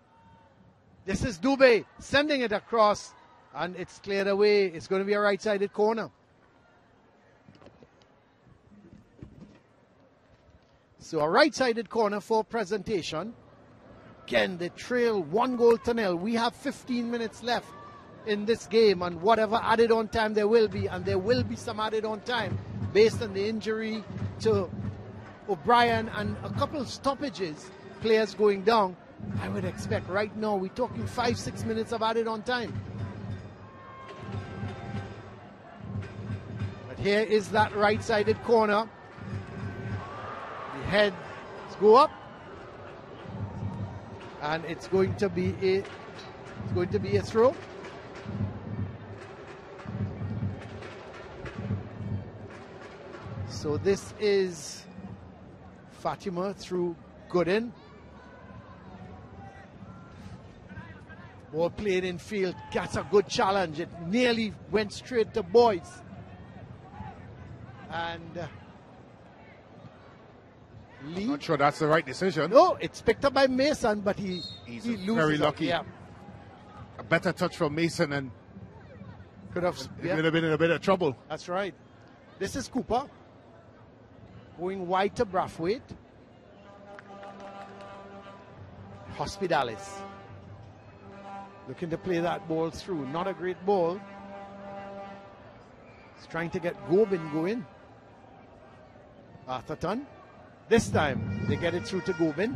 This is Dube sending it across, and it's cleared away. It's going to be a right-sided corner. So a right-sided corner for presentation. Again, they trail one goal to nil. We have 15 minutes left in this game, and whatever added on time there will be, and there will be some added on time based on the injury to O'Brien and a couple of stoppages, players going down. I would expect right now we're talking five, six minutes of added on time. But here is that right sided corner. The head go up. And it's going to be a it's going to be a throw. So this is Fatima through Gooden. Ball played in field, gets a good challenge. It nearly went straight to Boyce. And uh, Lee. Not sure that's the right decision. No, it's picked up by Mason, but he, He's he loses very lucky. Yeah, A better touch from Mason, and could have. he yeah. would have been in a bit of trouble. That's right. This is Cooper going wide to Brathwaite. Hospitalis. Looking to play that ball through. Not a great ball. He's trying to get Gobin going. Atherton. This time they get it through to Gobin.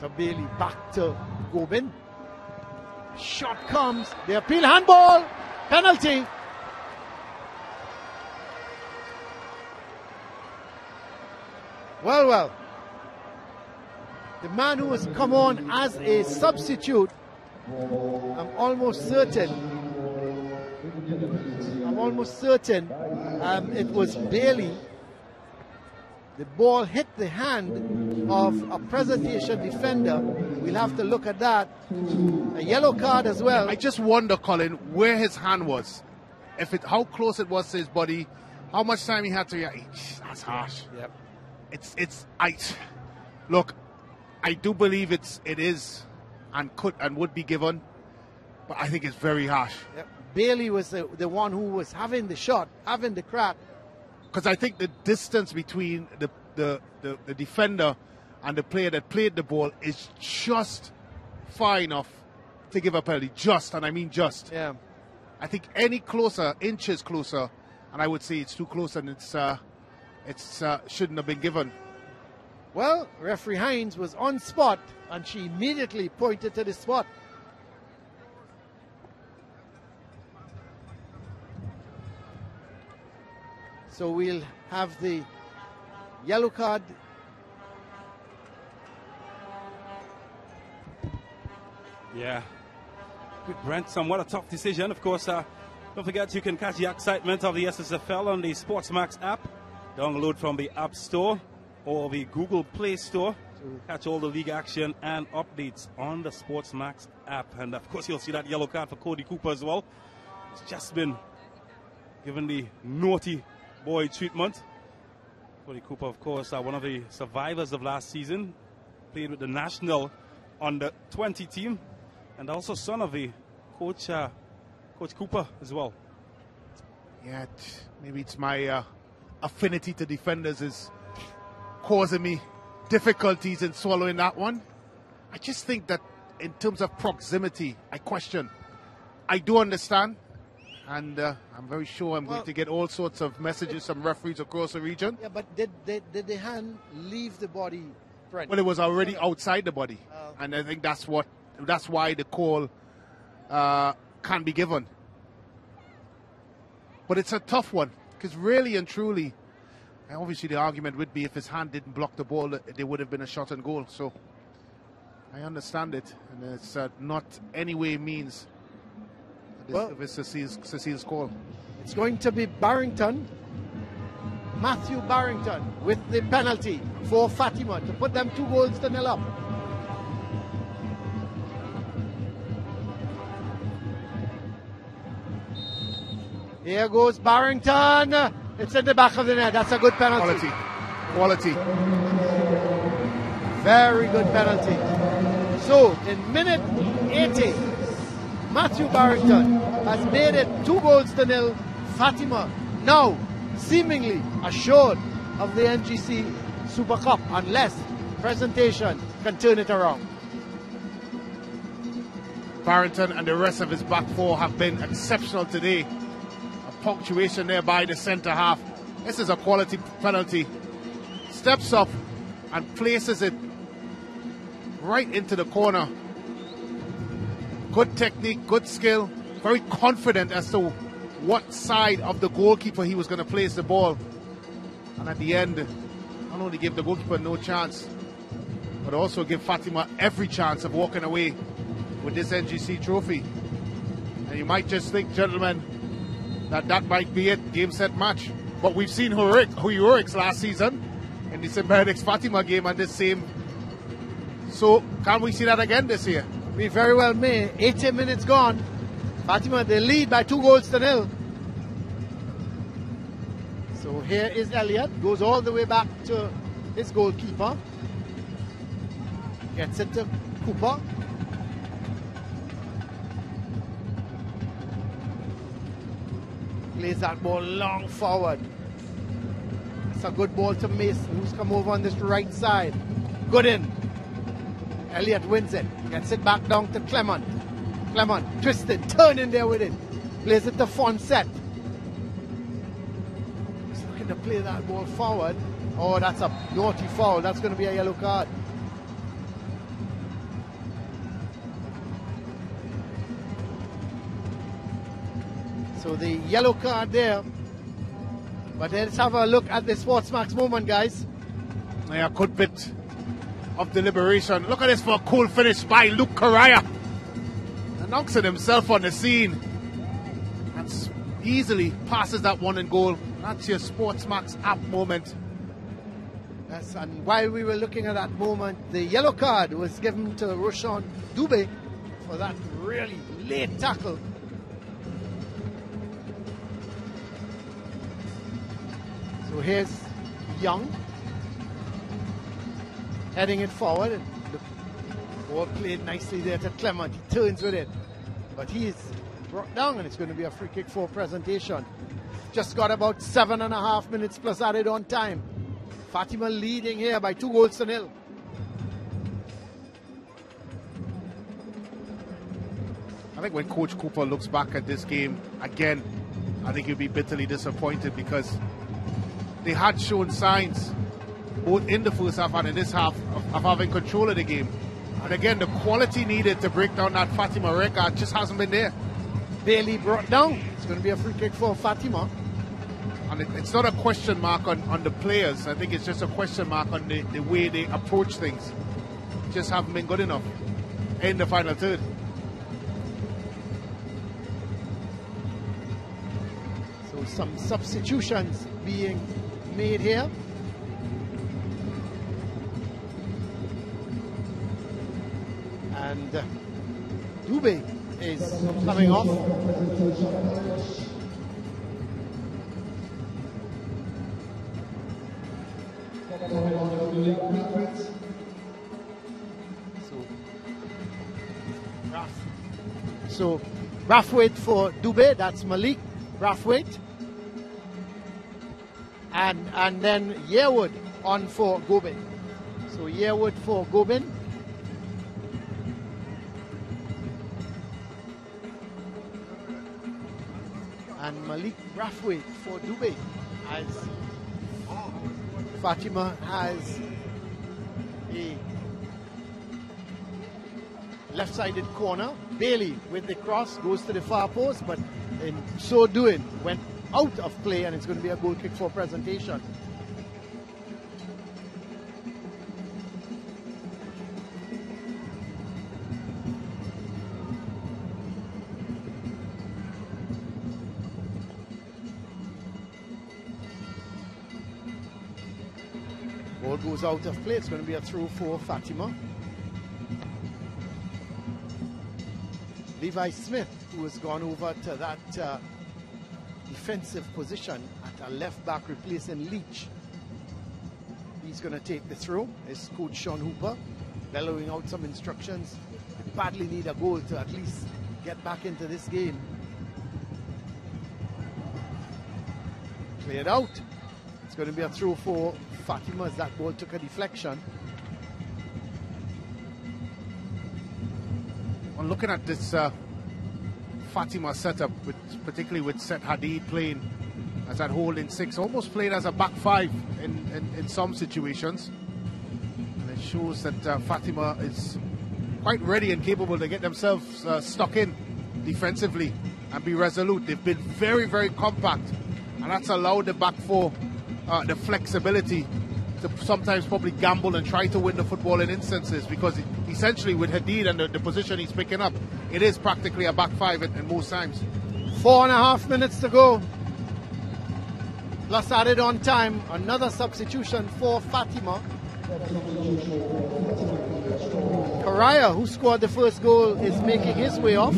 To. Back to Gobin. Shot comes. The appeal handball. Penalty. Well, well. The man who has come on as a substitute, I'm almost certain. I'm almost certain um, it was Bailey. The ball hit the hand of a presentation defender. We'll have to look at that. A yellow card as well. I just wonder, Colin, where his hand was. If it, how close it was to his body, how much time he had to. Yeah, that's harsh. Yep. It's it's I. Look, I do believe it's it is, and could and would be given, but I think it's very harsh Yep. Bailey was the, the one who was having the shot, having the crack. because I think the distance between the, the the the defender and the player that played the ball is just far enough to give a penalty. Just, and I mean just. Yeah. I think any closer, inches closer, and I would say it's too close and it's uh, it's uh, shouldn't have been given. Well, referee Hines was on spot and she immediately pointed to the spot. So we'll have the yellow card. Yeah. Good, Brent. Somewhat a tough decision. Of course, uh, don't forget you can catch the excitement of the SSFL on the Sportsmax app. Download from the App Store or the Google Play Store. Catch all the league action and updates on the Sportsmax app. And of course, you'll see that yellow card for Cody Cooper as well. He's just been given the naughty boy treatment. Cody Cooper, of course, uh, one of the survivors of last season, played with the national under 20 team, and also son of the coach, uh, Coach Cooper as well. Yeah, maybe it's my uh, affinity to defenders is causing me difficulties in swallowing that one. I just think that in terms of proximity, I question. I do understand, and uh, I'm very sure I'm Well- going to get all sorts of messages from referees across the region. Yeah, but did, did, did the hand leave the body, Brent? Well, it was already outside the body, Oh. and I think that's what that's why the call uh, can be given. But it's a tough one because really and truly, and obviously the argument would be if his hand didn't block the ball, there would have been a shot and goal. So I understand it, and it's uh, not any way means Well- of Cecile's, Cecile's call. It's going to be Barrington, Matthew Barrington, with the penalty for Fatima to put them two goals to nil up. Here goes Barrington. It's in the back of the net. That's a good penalty. Quality, quality. Very good penalty. So, in minute 80, Matthew Barrington has made it two goals to nil. Fatima now seemingly assured of the NGC Super Cup unless presentation can turn it around. Barrington and the rest of his back four have been exceptional today. A punctuation there by the centre half. This is a quality penalty. Steps up and places it right into the corner. Good technique, good skill, very confident as to what side of the goalkeeper he was going to place the ball. And at the end, not only give the goalkeeper no chance, but also give Fatima every chance of walking away with this NGC trophy. And you might just think, gentlemen, that that might be it, game set match. But we've seen heroic, heroics last season in the St. Fatima game and the same. So can we see that again this year? We very well may. 80 minutes gone. Fatima, they lead by two goals to nil. So here is Elliot. Goes all the way back to his goalkeeper. Gets it to Cooper. Plays that ball long forward. It's a good ball to Mason, who's come over on this right side. Good in. Elliott wins it. Gets it back down to Clement. Clement twisted, turn in there with it. Plays it to Fonset. He's looking to play that ball forward. Oh, that's a naughty foul. That's going to be a yellow card. So the yellow card there. But let's have a look at the Sportsmax moment, guys. Yeah, good bit of deliberation. Look at this for a cool finish by Luke Correa. Announcing himself on the scene. And easily passes that one in goal. That's your Sportsmax app moment. Yes, and while we were looking at that moment, the yellow card was given to Roshan Dubé for that really late tackle. So here's Young heading it forward. And the ball played nicely there to Clement. He turns with it, but he's brought down, and it's going to be a free kick for presentation. Just got about seven and a half minutes plus added on time. Fatima leading here by two goals to nil. I think when Coach Cooper looks back at this game again, I think he'll be bitterly disappointed because they had shown signs both in the first half and in this half of, of having control of the game. And again, the quality needed to break down that Fatima record just hasn't been there. Bailey brought down. It's going to be a free kick for Fatima. And it, it's not a question mark on, on the players. I think it's just a question mark on the, the way they approach things. Just haven't been good enough in the final third. So some substitutions being made here. And uh, Dubé is coming off. So, Raf. So, Brathwaite for Dubé, that's Malik Brathwaite. And and then Yearwood on for Gobin. So Yearwood for Gobin. And Malik Brathwaite for Dubé as Fatima has a left-sided corner. Bailey with the cross goes to the far post, but in so doing went out of play, and it's going to be a goal kick for presentation. Goes out of play. It's going to be a throw for Fatima. Levi Smith, who has gone over to that uh, defensive position at a left back, replacing Leach. He's going to take the throw. Is coach Sean Cooper bellowing out some instructions. They badly need a goal to at least get back into this game. Cleared out. Going to be a throw for Fatima as that ball took a deflection. Well, looking at this uh, Fatima setup, with, particularly with Seth Hadid playing as that holding six, almost playing as a back five in, in, in some situations. And it shows that uh, Fatima is quite ready and capable to get themselves uh, stuck in defensively and be resolute. They've been very, very compact, and that's allowed the back four uh, the flexibility to sometimes probably gamble and try to win the football in instances because essentially with Hadid and the, the position he's picking up, it is practically a back five in, most times. Four and a half minutes to go. Plus added on time. Another substitution for Fatima. Correa, who scored the first goal, is making his way off.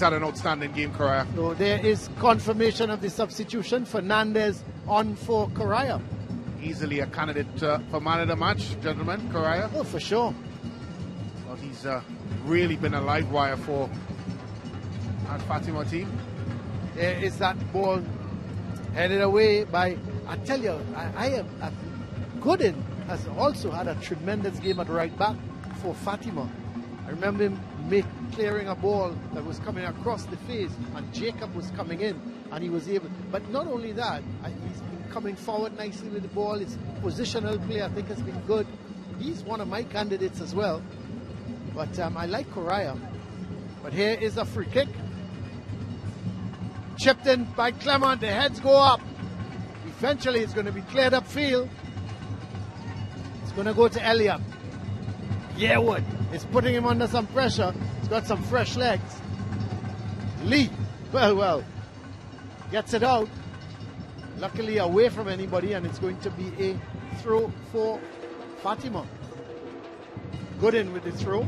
He's had an outstanding game, Correa. So there is confirmation of the substitution. Fernandez on for Correa. Easily a candidate uh, for man of the match, gentlemen, Correa. Oh, for sure. Well, he's uh, really been a live wire for and Fatima team. There is that ball headed away by, I tell you, I, I am, I, Gooden has also had a tremendous game at right back for Fatima. I remember him make, clearing a ball that was coming across the face, and Jacob was coming in, and he was able. But not only that, he's been coming forward nicely with the ball. His positional play, I think, has been good. He's one of my candidates as well. But um, I like Correa. But here is a free kick. Chipped in by Clement. The heads go up. Eventually, it's going to be cleared up field. It's going to go to Elliott. Yearwood is putting him under some pressure. He's got some fresh legs. Lee, well, well, gets it out. Luckily, away from anybody, and it's going to be a throw for Fatima. Gooden with the throw.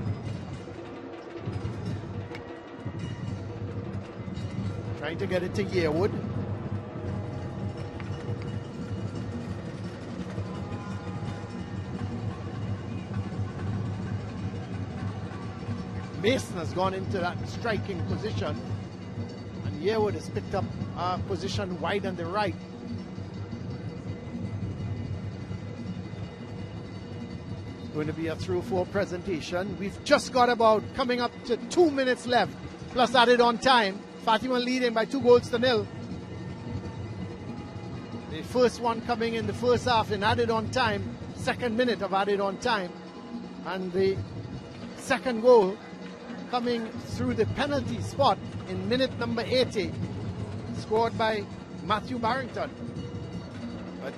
Trying to get it to Yearwood. Mason has gone into that striking position, and Yearwood has picked up a position wide on the right. It's going to be a through four presentation. We've just got about coming up to two minutes left, plus added on time. Fatima leading by two goals to nil. The first one coming in the first half in added on time, second minute of added on time, and the second goal coming through the penalty spot in minute number 80, scored by Matthew Barrington. But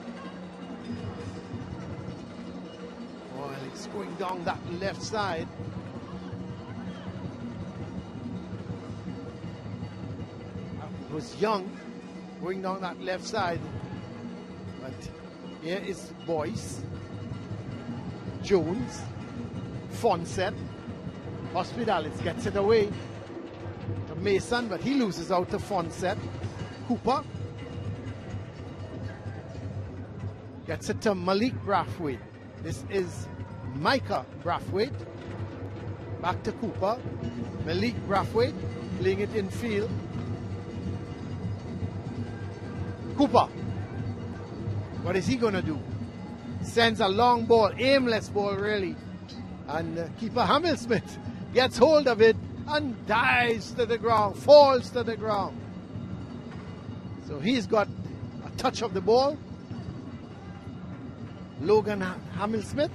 oh, while it's going down that left side, it was young going down that left side. But here is Boyce, Jones, Fonset, Hospitalis gets it away to Mason, but he loses out to Fonset. Cooper gets it to Malik Brathwaite. This is Micah Brathwaite. Back to Cooper. Malik Brathwaite playing it in field. Cooper. What is he going to do? Sends a long ball, aimless ball, really. And uh, keeper Hamilsmith gets hold of it and dives to the ground, falls to the ground. So he's got a touch of the ball. Logan Hamilsmith.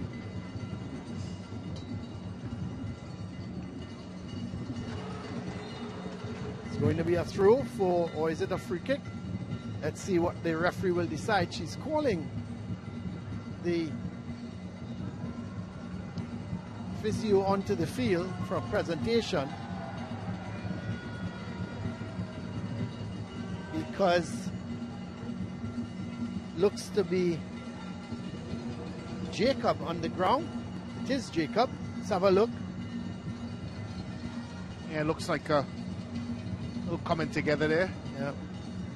It's going to be a throw for, or is it a free kick? Let's see what the referee will decide. She's calling the physio onto the field for a presentation because looks to be Jacob on the ground. It is Jacob. Let's have a look. Yeah, looks like a little coming together there. Yeah.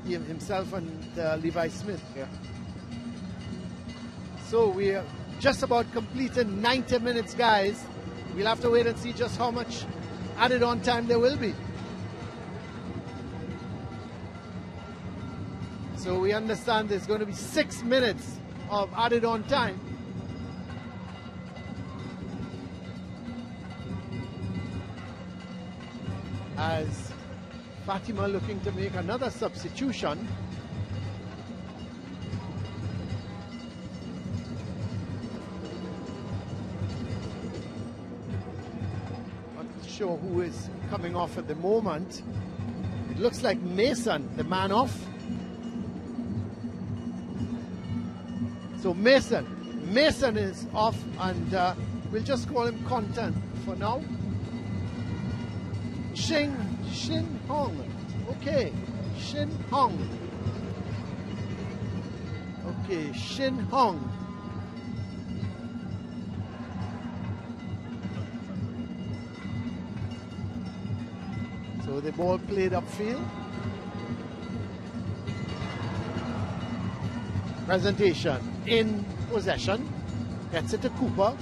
He himself and uh, Levi Smith. Yeah. So we're just about completing 90 minutes, guys. We'll have to wait and see just how much added on time there will be. So we understand there's going to be six minutes of added on time. As Fatima looking to make another substitution. Sure who is coming off at the moment. It looks like Mason, the man off. So Mason, Mason is off, and uh, we'll just call him Content for now. Shin Shin Hong. Okay, Shin Hong. Okay, Shin Hong. So the ball played upfield. Presentation in possession. Gets it to Cooper.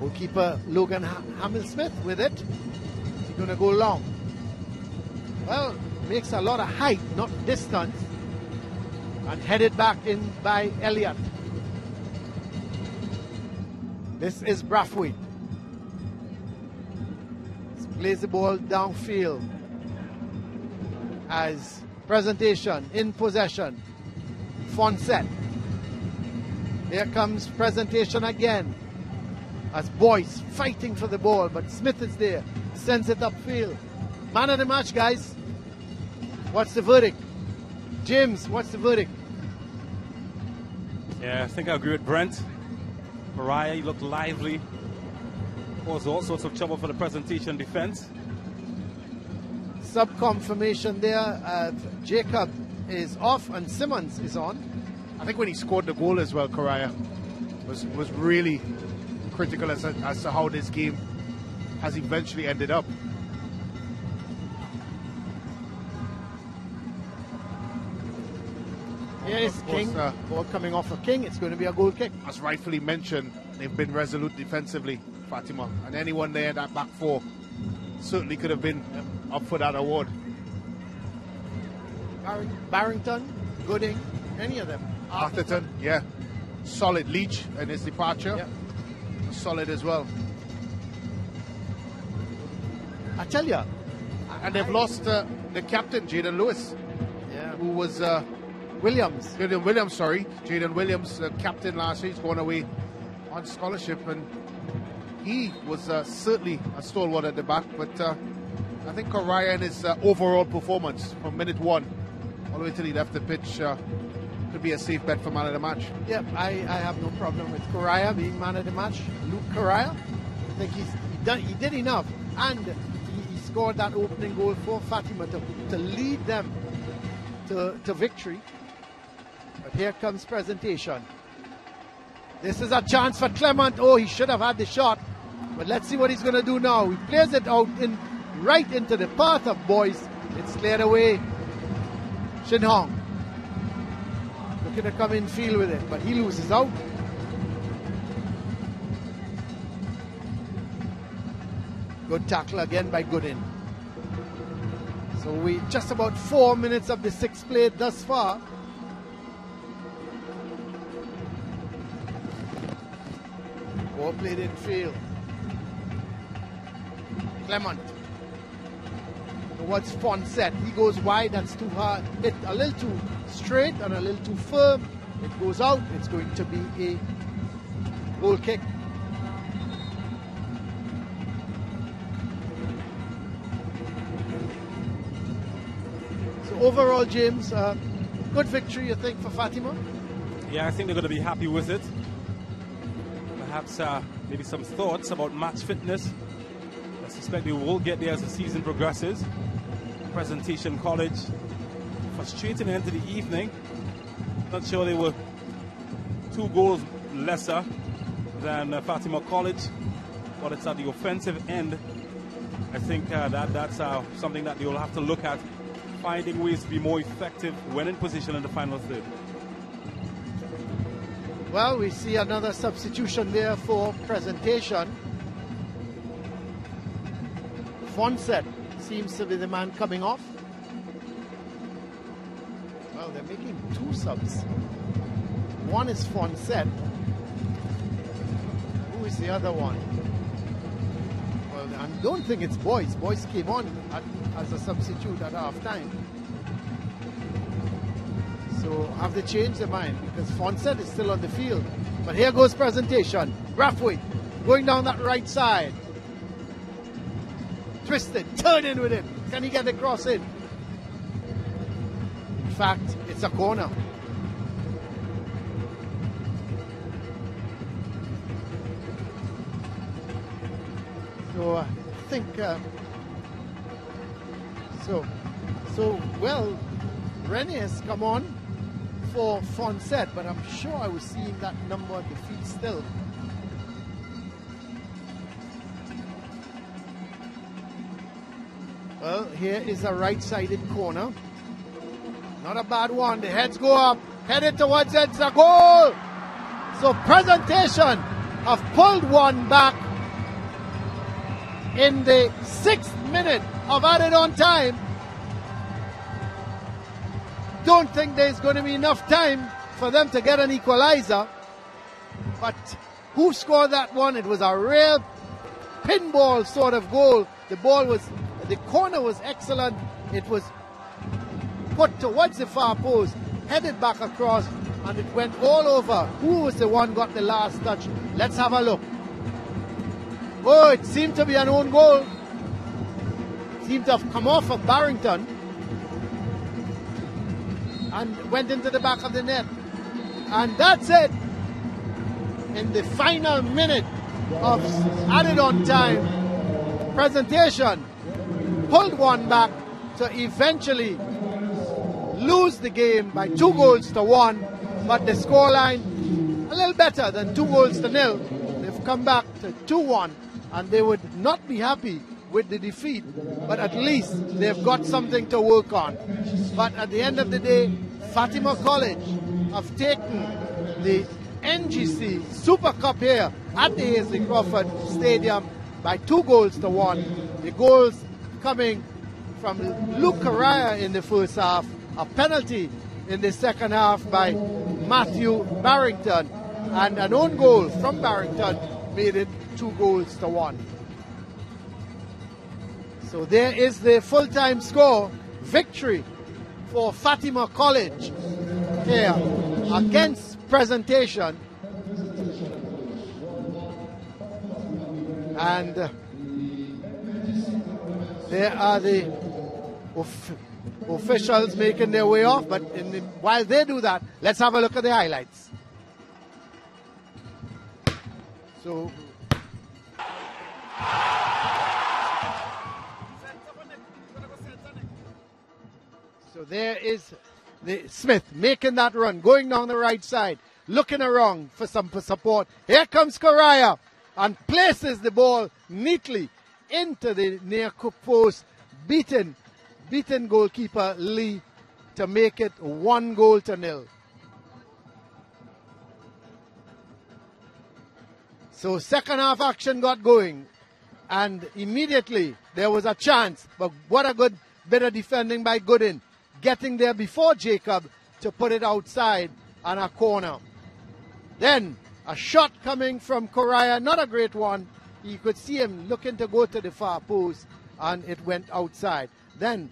Goalkeeper Logan H Hamilsmith with it. He's going to go long. Well, makes a lot of height, not distance. And headed back in by Elliott. This is Brathwaite. Plays the ball downfield. As presentation in possession. Fonset. Here comes presentation again. As Boyce fighting for the ball, but Smith is there. Sends it upfield. Man of the match, guys. What's the verdict? James, what's the verdict? Yeah, I think I agree with Brent. Mariah, he looked lively. Caused all sorts of trouble for the presentation defense. Sub confirmation there. Uh, Jacob is off and Simmons is on. I think when he scored the goal as well, Correa was was really critical as, as to how this game has eventually ended up. Is Of course, King. uh, ball coming off of King. It's going to be a goal kick. As rightfully mentioned, they've been resolute defensively, Fatima, and anyone there that back four certainly could have been up for that award. Barring- Barrington, Gooden, any of them. Atherton, yeah, solid. Leach and his departure, Yeah. solid as well. I tell you. And they've lost uh, the captain, Jaden Lewis, Yeah. who was uh, Williams. Jaden Williams, sorry, Jaden Williams, uh, captain last year. He's going away on scholarship, and he was uh, certainly a stalwart at the back. But uh, I think Orion, his uh, overall performance from minute one all the way till he left the pitch, uh, could be a safe bet for man of the match. Yep, I, I have no problem with Correa being man of the match. Luke Correa, I think he's he, done, he did enough, and he, he scored that opening goal for Fatima to, to lead them to, to victory. Here comes presentation. This is a chance for Clement. Oh, he should have had the shot, but let's see what he's going to do now. He plays it out in right into the path of Boyce. It's cleared away. Shin Hong looking to come in field with it, but he loses out. Good tackle again by Gooden. So we just about four minutes of the sixth played thus far. Ball played in field. Clement. What's Fonset. He goes wide, that's too hard. It a little too straight and a little too firm. It goes out. It's going to be a goal kick. So overall, James, uh, good victory, you think, for Fatima? Yeah, I think they're going to be happy with it. Perhaps uh, maybe some thoughts about match fitness. I suspect we will get there as the season progresses. Presentation College, frustrating end to the evening. Not sure they were two goals lesser than uh, Fatima College, but it's at the offensive end. I think uh, that that's uh, something that they will have to look at, finding ways to be more effective when in position in the final third. Well, we see another substitution there for presentation. Fonset seems to be the man coming off. Well, they're making two subs. One is Fonset. Who is the other one? Well, I don't think it's Boyce. Boyce came on at, as a substitute at half time. So have they changed their mind? Because Fonset is still on the field. But here goes presentation. Brathwaite going down that right side. Twisted, turn in with him. Can he get the cross in? In fact, it's a corner. So I think uh, so. So well, Rennie has come on for Fonset, but I'm sure I was seeing that number on the field still. Well, here is a right-sided corner. Not a bad one. The heads go up, headed towards it. It's a goal. So presentation have pulled one back in the sixth minute of added on time. Don't think there's going to be enough time for them to get an equalizer. But who scored that one? It was a real pinball sort of goal. The ball was, the corner was excellent. It was put towards the far post, headed back across, and it went all over. Who was the one got the last touch? Let's have a look. Oh, it seemed to be an own goal. Seemed to have come off of Barrington and went into the back of the net. And that's it. In the final minute of added on time, presentation pulled one back to eventually lose the game by two goals to one, but the scoreline a little better than two goals to nil. They've come back to 2 1, and they would not be happy with the defeat, but at least they've got something to work on. But at the end of the day, Fatima College have taken the NGC Super Cup here at the Hasely Crawford Stadium by two goals to one. The goals coming from Luke Correa in the first half, a penalty in the second half by Matthew Barrington, and an own goal from Barrington made it two goals to one. So there is the full-time score victory for Fatima College here against presentation. And there are the of- officials making their way off, but the, while they do that, let's have a look at the highlights. So There is the Smith making that run, going down the right side, looking around for some support. Here comes Correa and places the ball neatly into the near post, beaten, beaten goalkeeper Lee to make it one goal to nil. So second half action got going, and immediately there was a chance. But what a good bit of defending by Gooden, getting there before Jacob to put it outside on a corner. Then a shot coming from Correa, not a great one. You could see him looking to go to the far post, and it went outside. Then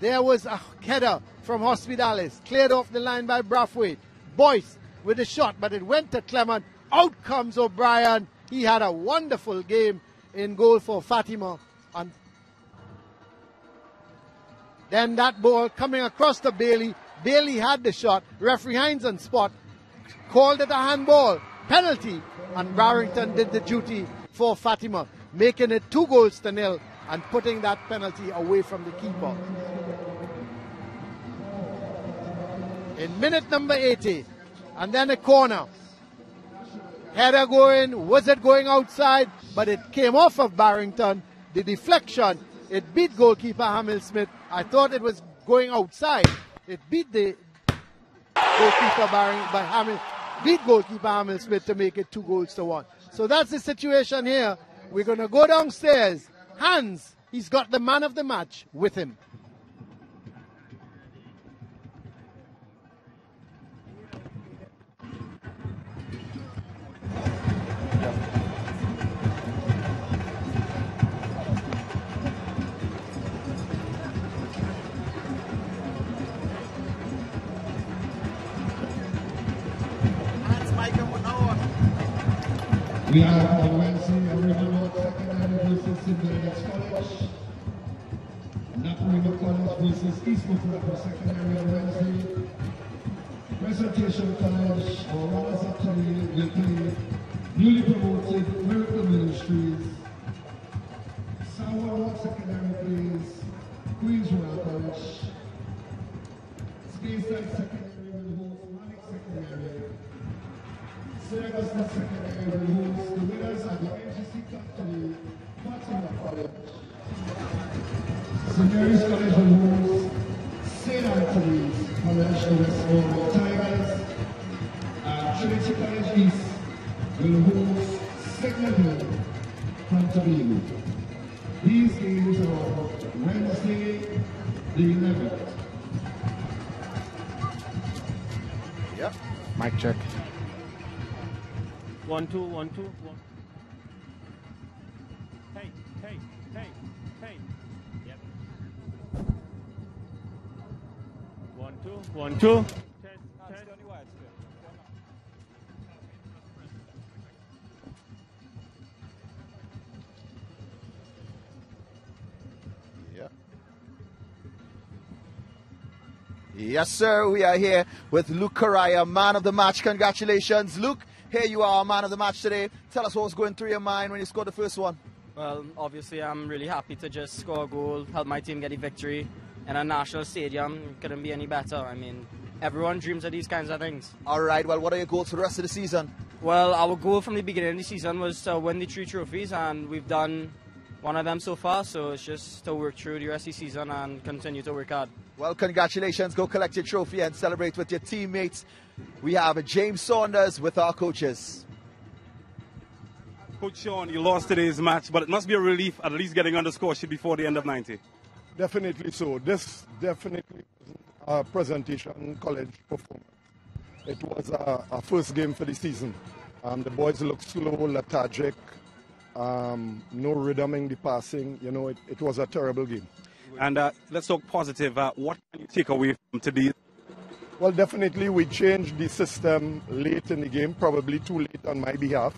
there was a header from Hospitalis, cleared off the line by Brathwaite. Boyce with a shot, but it went to Clement. Out comes O'Brien. He had a wonderful game in goal for Fatima. And then that ball coming across to Bailey. Bailey had the shot. Referee Hines on spot called it a handball penalty, and Barrington did the duty for Fatima, making it two goals to nil and putting that penalty away from the keeper. In minute number 80, and then a corner. Header going, was it going outside? But it came off of Barrington. The deflection, it beat goalkeeper Hamill Smith. I thought it was going outside. It beat the goalkeeper Barring by Hamill, beat goalkeeper Hamill Smith to make it two goals to one. So that's the situation here. We're going to go downstairs. Hans, he's got the man of the match with him. We have on Wednesday a River Road Secondary versus. Benedict's College. Naparima College versus East Mucurapo Secondary on Wednesday. Presentation College or runners up newly promoted Miracle Ministries. Sour Rock Secondary plays Queensborough College. Speyside Secondary Secondary will host the winners of the to the Fatima College. St. Mary's College host St. Anthony's College, the Westmore Tigers. And Trinity College East host Signal Hill from Tobago. These games are Wednesday, the 11th. Yep. Mic check. One, two, one, two, one. Hey, hey, hey, hey. Yep. One, two, one, two. Test, test. Yeah. Yes, sir. We are here with Luke Correa, man of the match. Congratulations, Luke. Here you are, man of the match today. Tell us what was going through your mind when you scored the first one. Well, obviously, I'm really happy to just score a goal, help my team get a victory in a national stadium. Couldn't be any better. I mean, everyone dreams of these kinds of things. All right. Well, what are your goals for the rest of the season? Well, our goal from the beginning of the season was to win the three trophies, and we've done one of them so far. So it's just to work through the rest of the season and continue to work hard. Well, congratulations. Go collect your trophy and celebrate with your teammates. We have James Saunders with our coaches. Coach Sean, you lost today's match, but it must be a relief at least getting on the score sheet before the end of 90. Definitely so. This definitely was a presentation college performance. It was a, a first game for the season. Um, the boys looked slow, lethargic, um, no rhythm in the passing. You know, it, it was a terrible game. And uh, let's talk positive. Uh, what can you take away from today? Well, definitely we changed the system late in the game, probably too late on my behalf,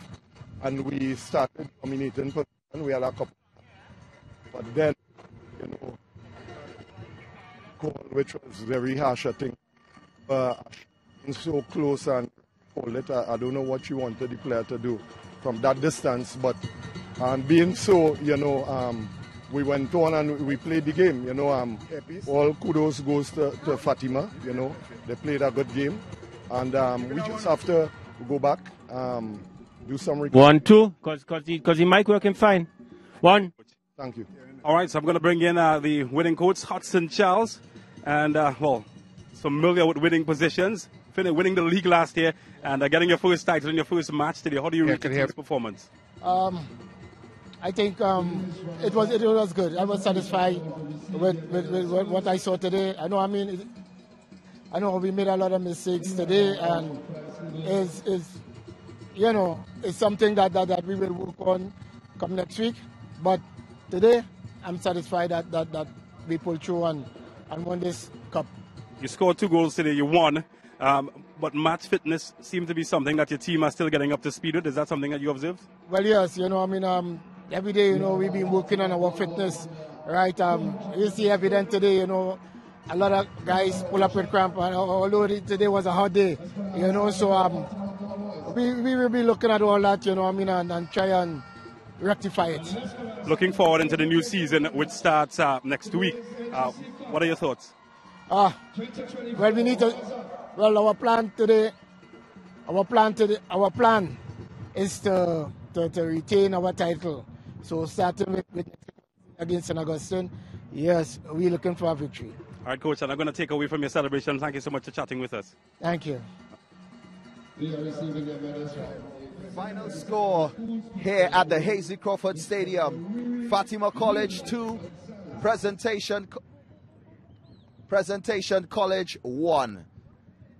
and we started dominating position. We had a couple, but then, you know, goal which was very harsh. I think uh, so close and hold it. I, I don't know what you wanted the player to do from that distance, but um, being so, you know, um, we went on and we played the game. You know, um, all kudos goes to, to Fatima. You know, they played a good game, and um, we just have to go back, um, do some. Rec- One, two, because cause the, cause the mic working fine. One. Thank you. All right, so I'm going to bring in uh, the winning coach, Hudson Charles, and uh, well, familiar with winning positions, fin- winning the league last year, and uh, getting your first title in your first match today. How do you Yeah, rate can your hear team's performance? Um, I think um, it was it was good. I was satisfied with, with, with what- what I saw today. I know. I mean, it, I know we made a lot of mistakes today, and is is you know it's something that, that that we will work on come next week. But today, I'm satisfied that that, that we pulled through and and won this cup. You scored two goals today, you won, um, but match fitness seemed to be something that your team are still getting up to speed with. Is that something that you observed? Well, yes, you know, I mean, um, every day, you know, we've been working on our fitness, right? Um, you see evident today, you know, a lot of guys pull up with cramp, and although today was a hot day, you know, so um, we, we will be looking at all that, you know, I mean, and, and try and rectify it. Looking forward into the new season, which starts uh, next week. Uh, what are your thoughts? Ah, well, we need to, well, our plan today, our plan today, our plan is to, to, to retain our title. So starting with, with against St. Augustine, yes, we're looking for a victory. All right, coach, and I'm going to take away from your celebration. Thank you so much for chatting with us. Thank you. They are receiving their medals from Final score here at the Hasely Crawford Stadium. Fatima College 2, Presentation, Presentation College 1.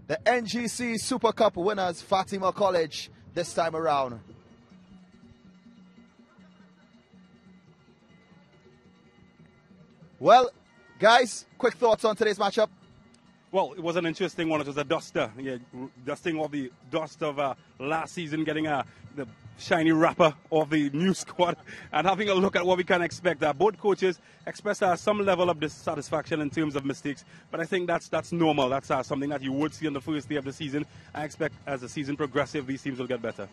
The NGC Super Cup winners, Fatima College, this time around. Well, guys, quick thoughts on today's matchup. Well, it was an interesting one. It was a duster, yeah, dusting off the dust of uh, last season, getting uh, the shiny wrapper of the new squad, and having a look at what we can expect. Uh, both coaches expressed uh, some level of dissatisfaction in terms of mistakes, but I think that's that's normal. That's uh, something that you would see on the first day of the season. I expect as the season progresses, these teams will get better.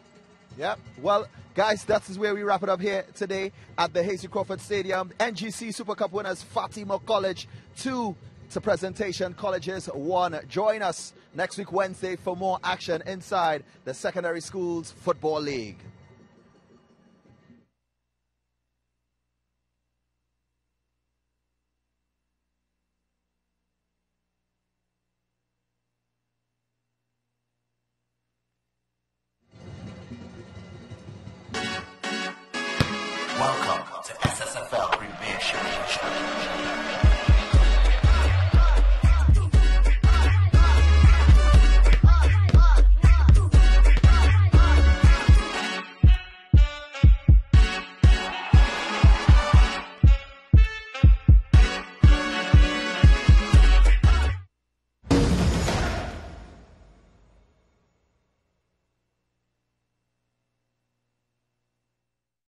Yeah. Well, guys, that is where we wrap it up here today at the Hasely Crawford Stadium. NGC Super Cup winners Fatima College 2 to Presentation Colleges 1. Join us next week, Wednesday, for more action inside the Secondary Schools Football League.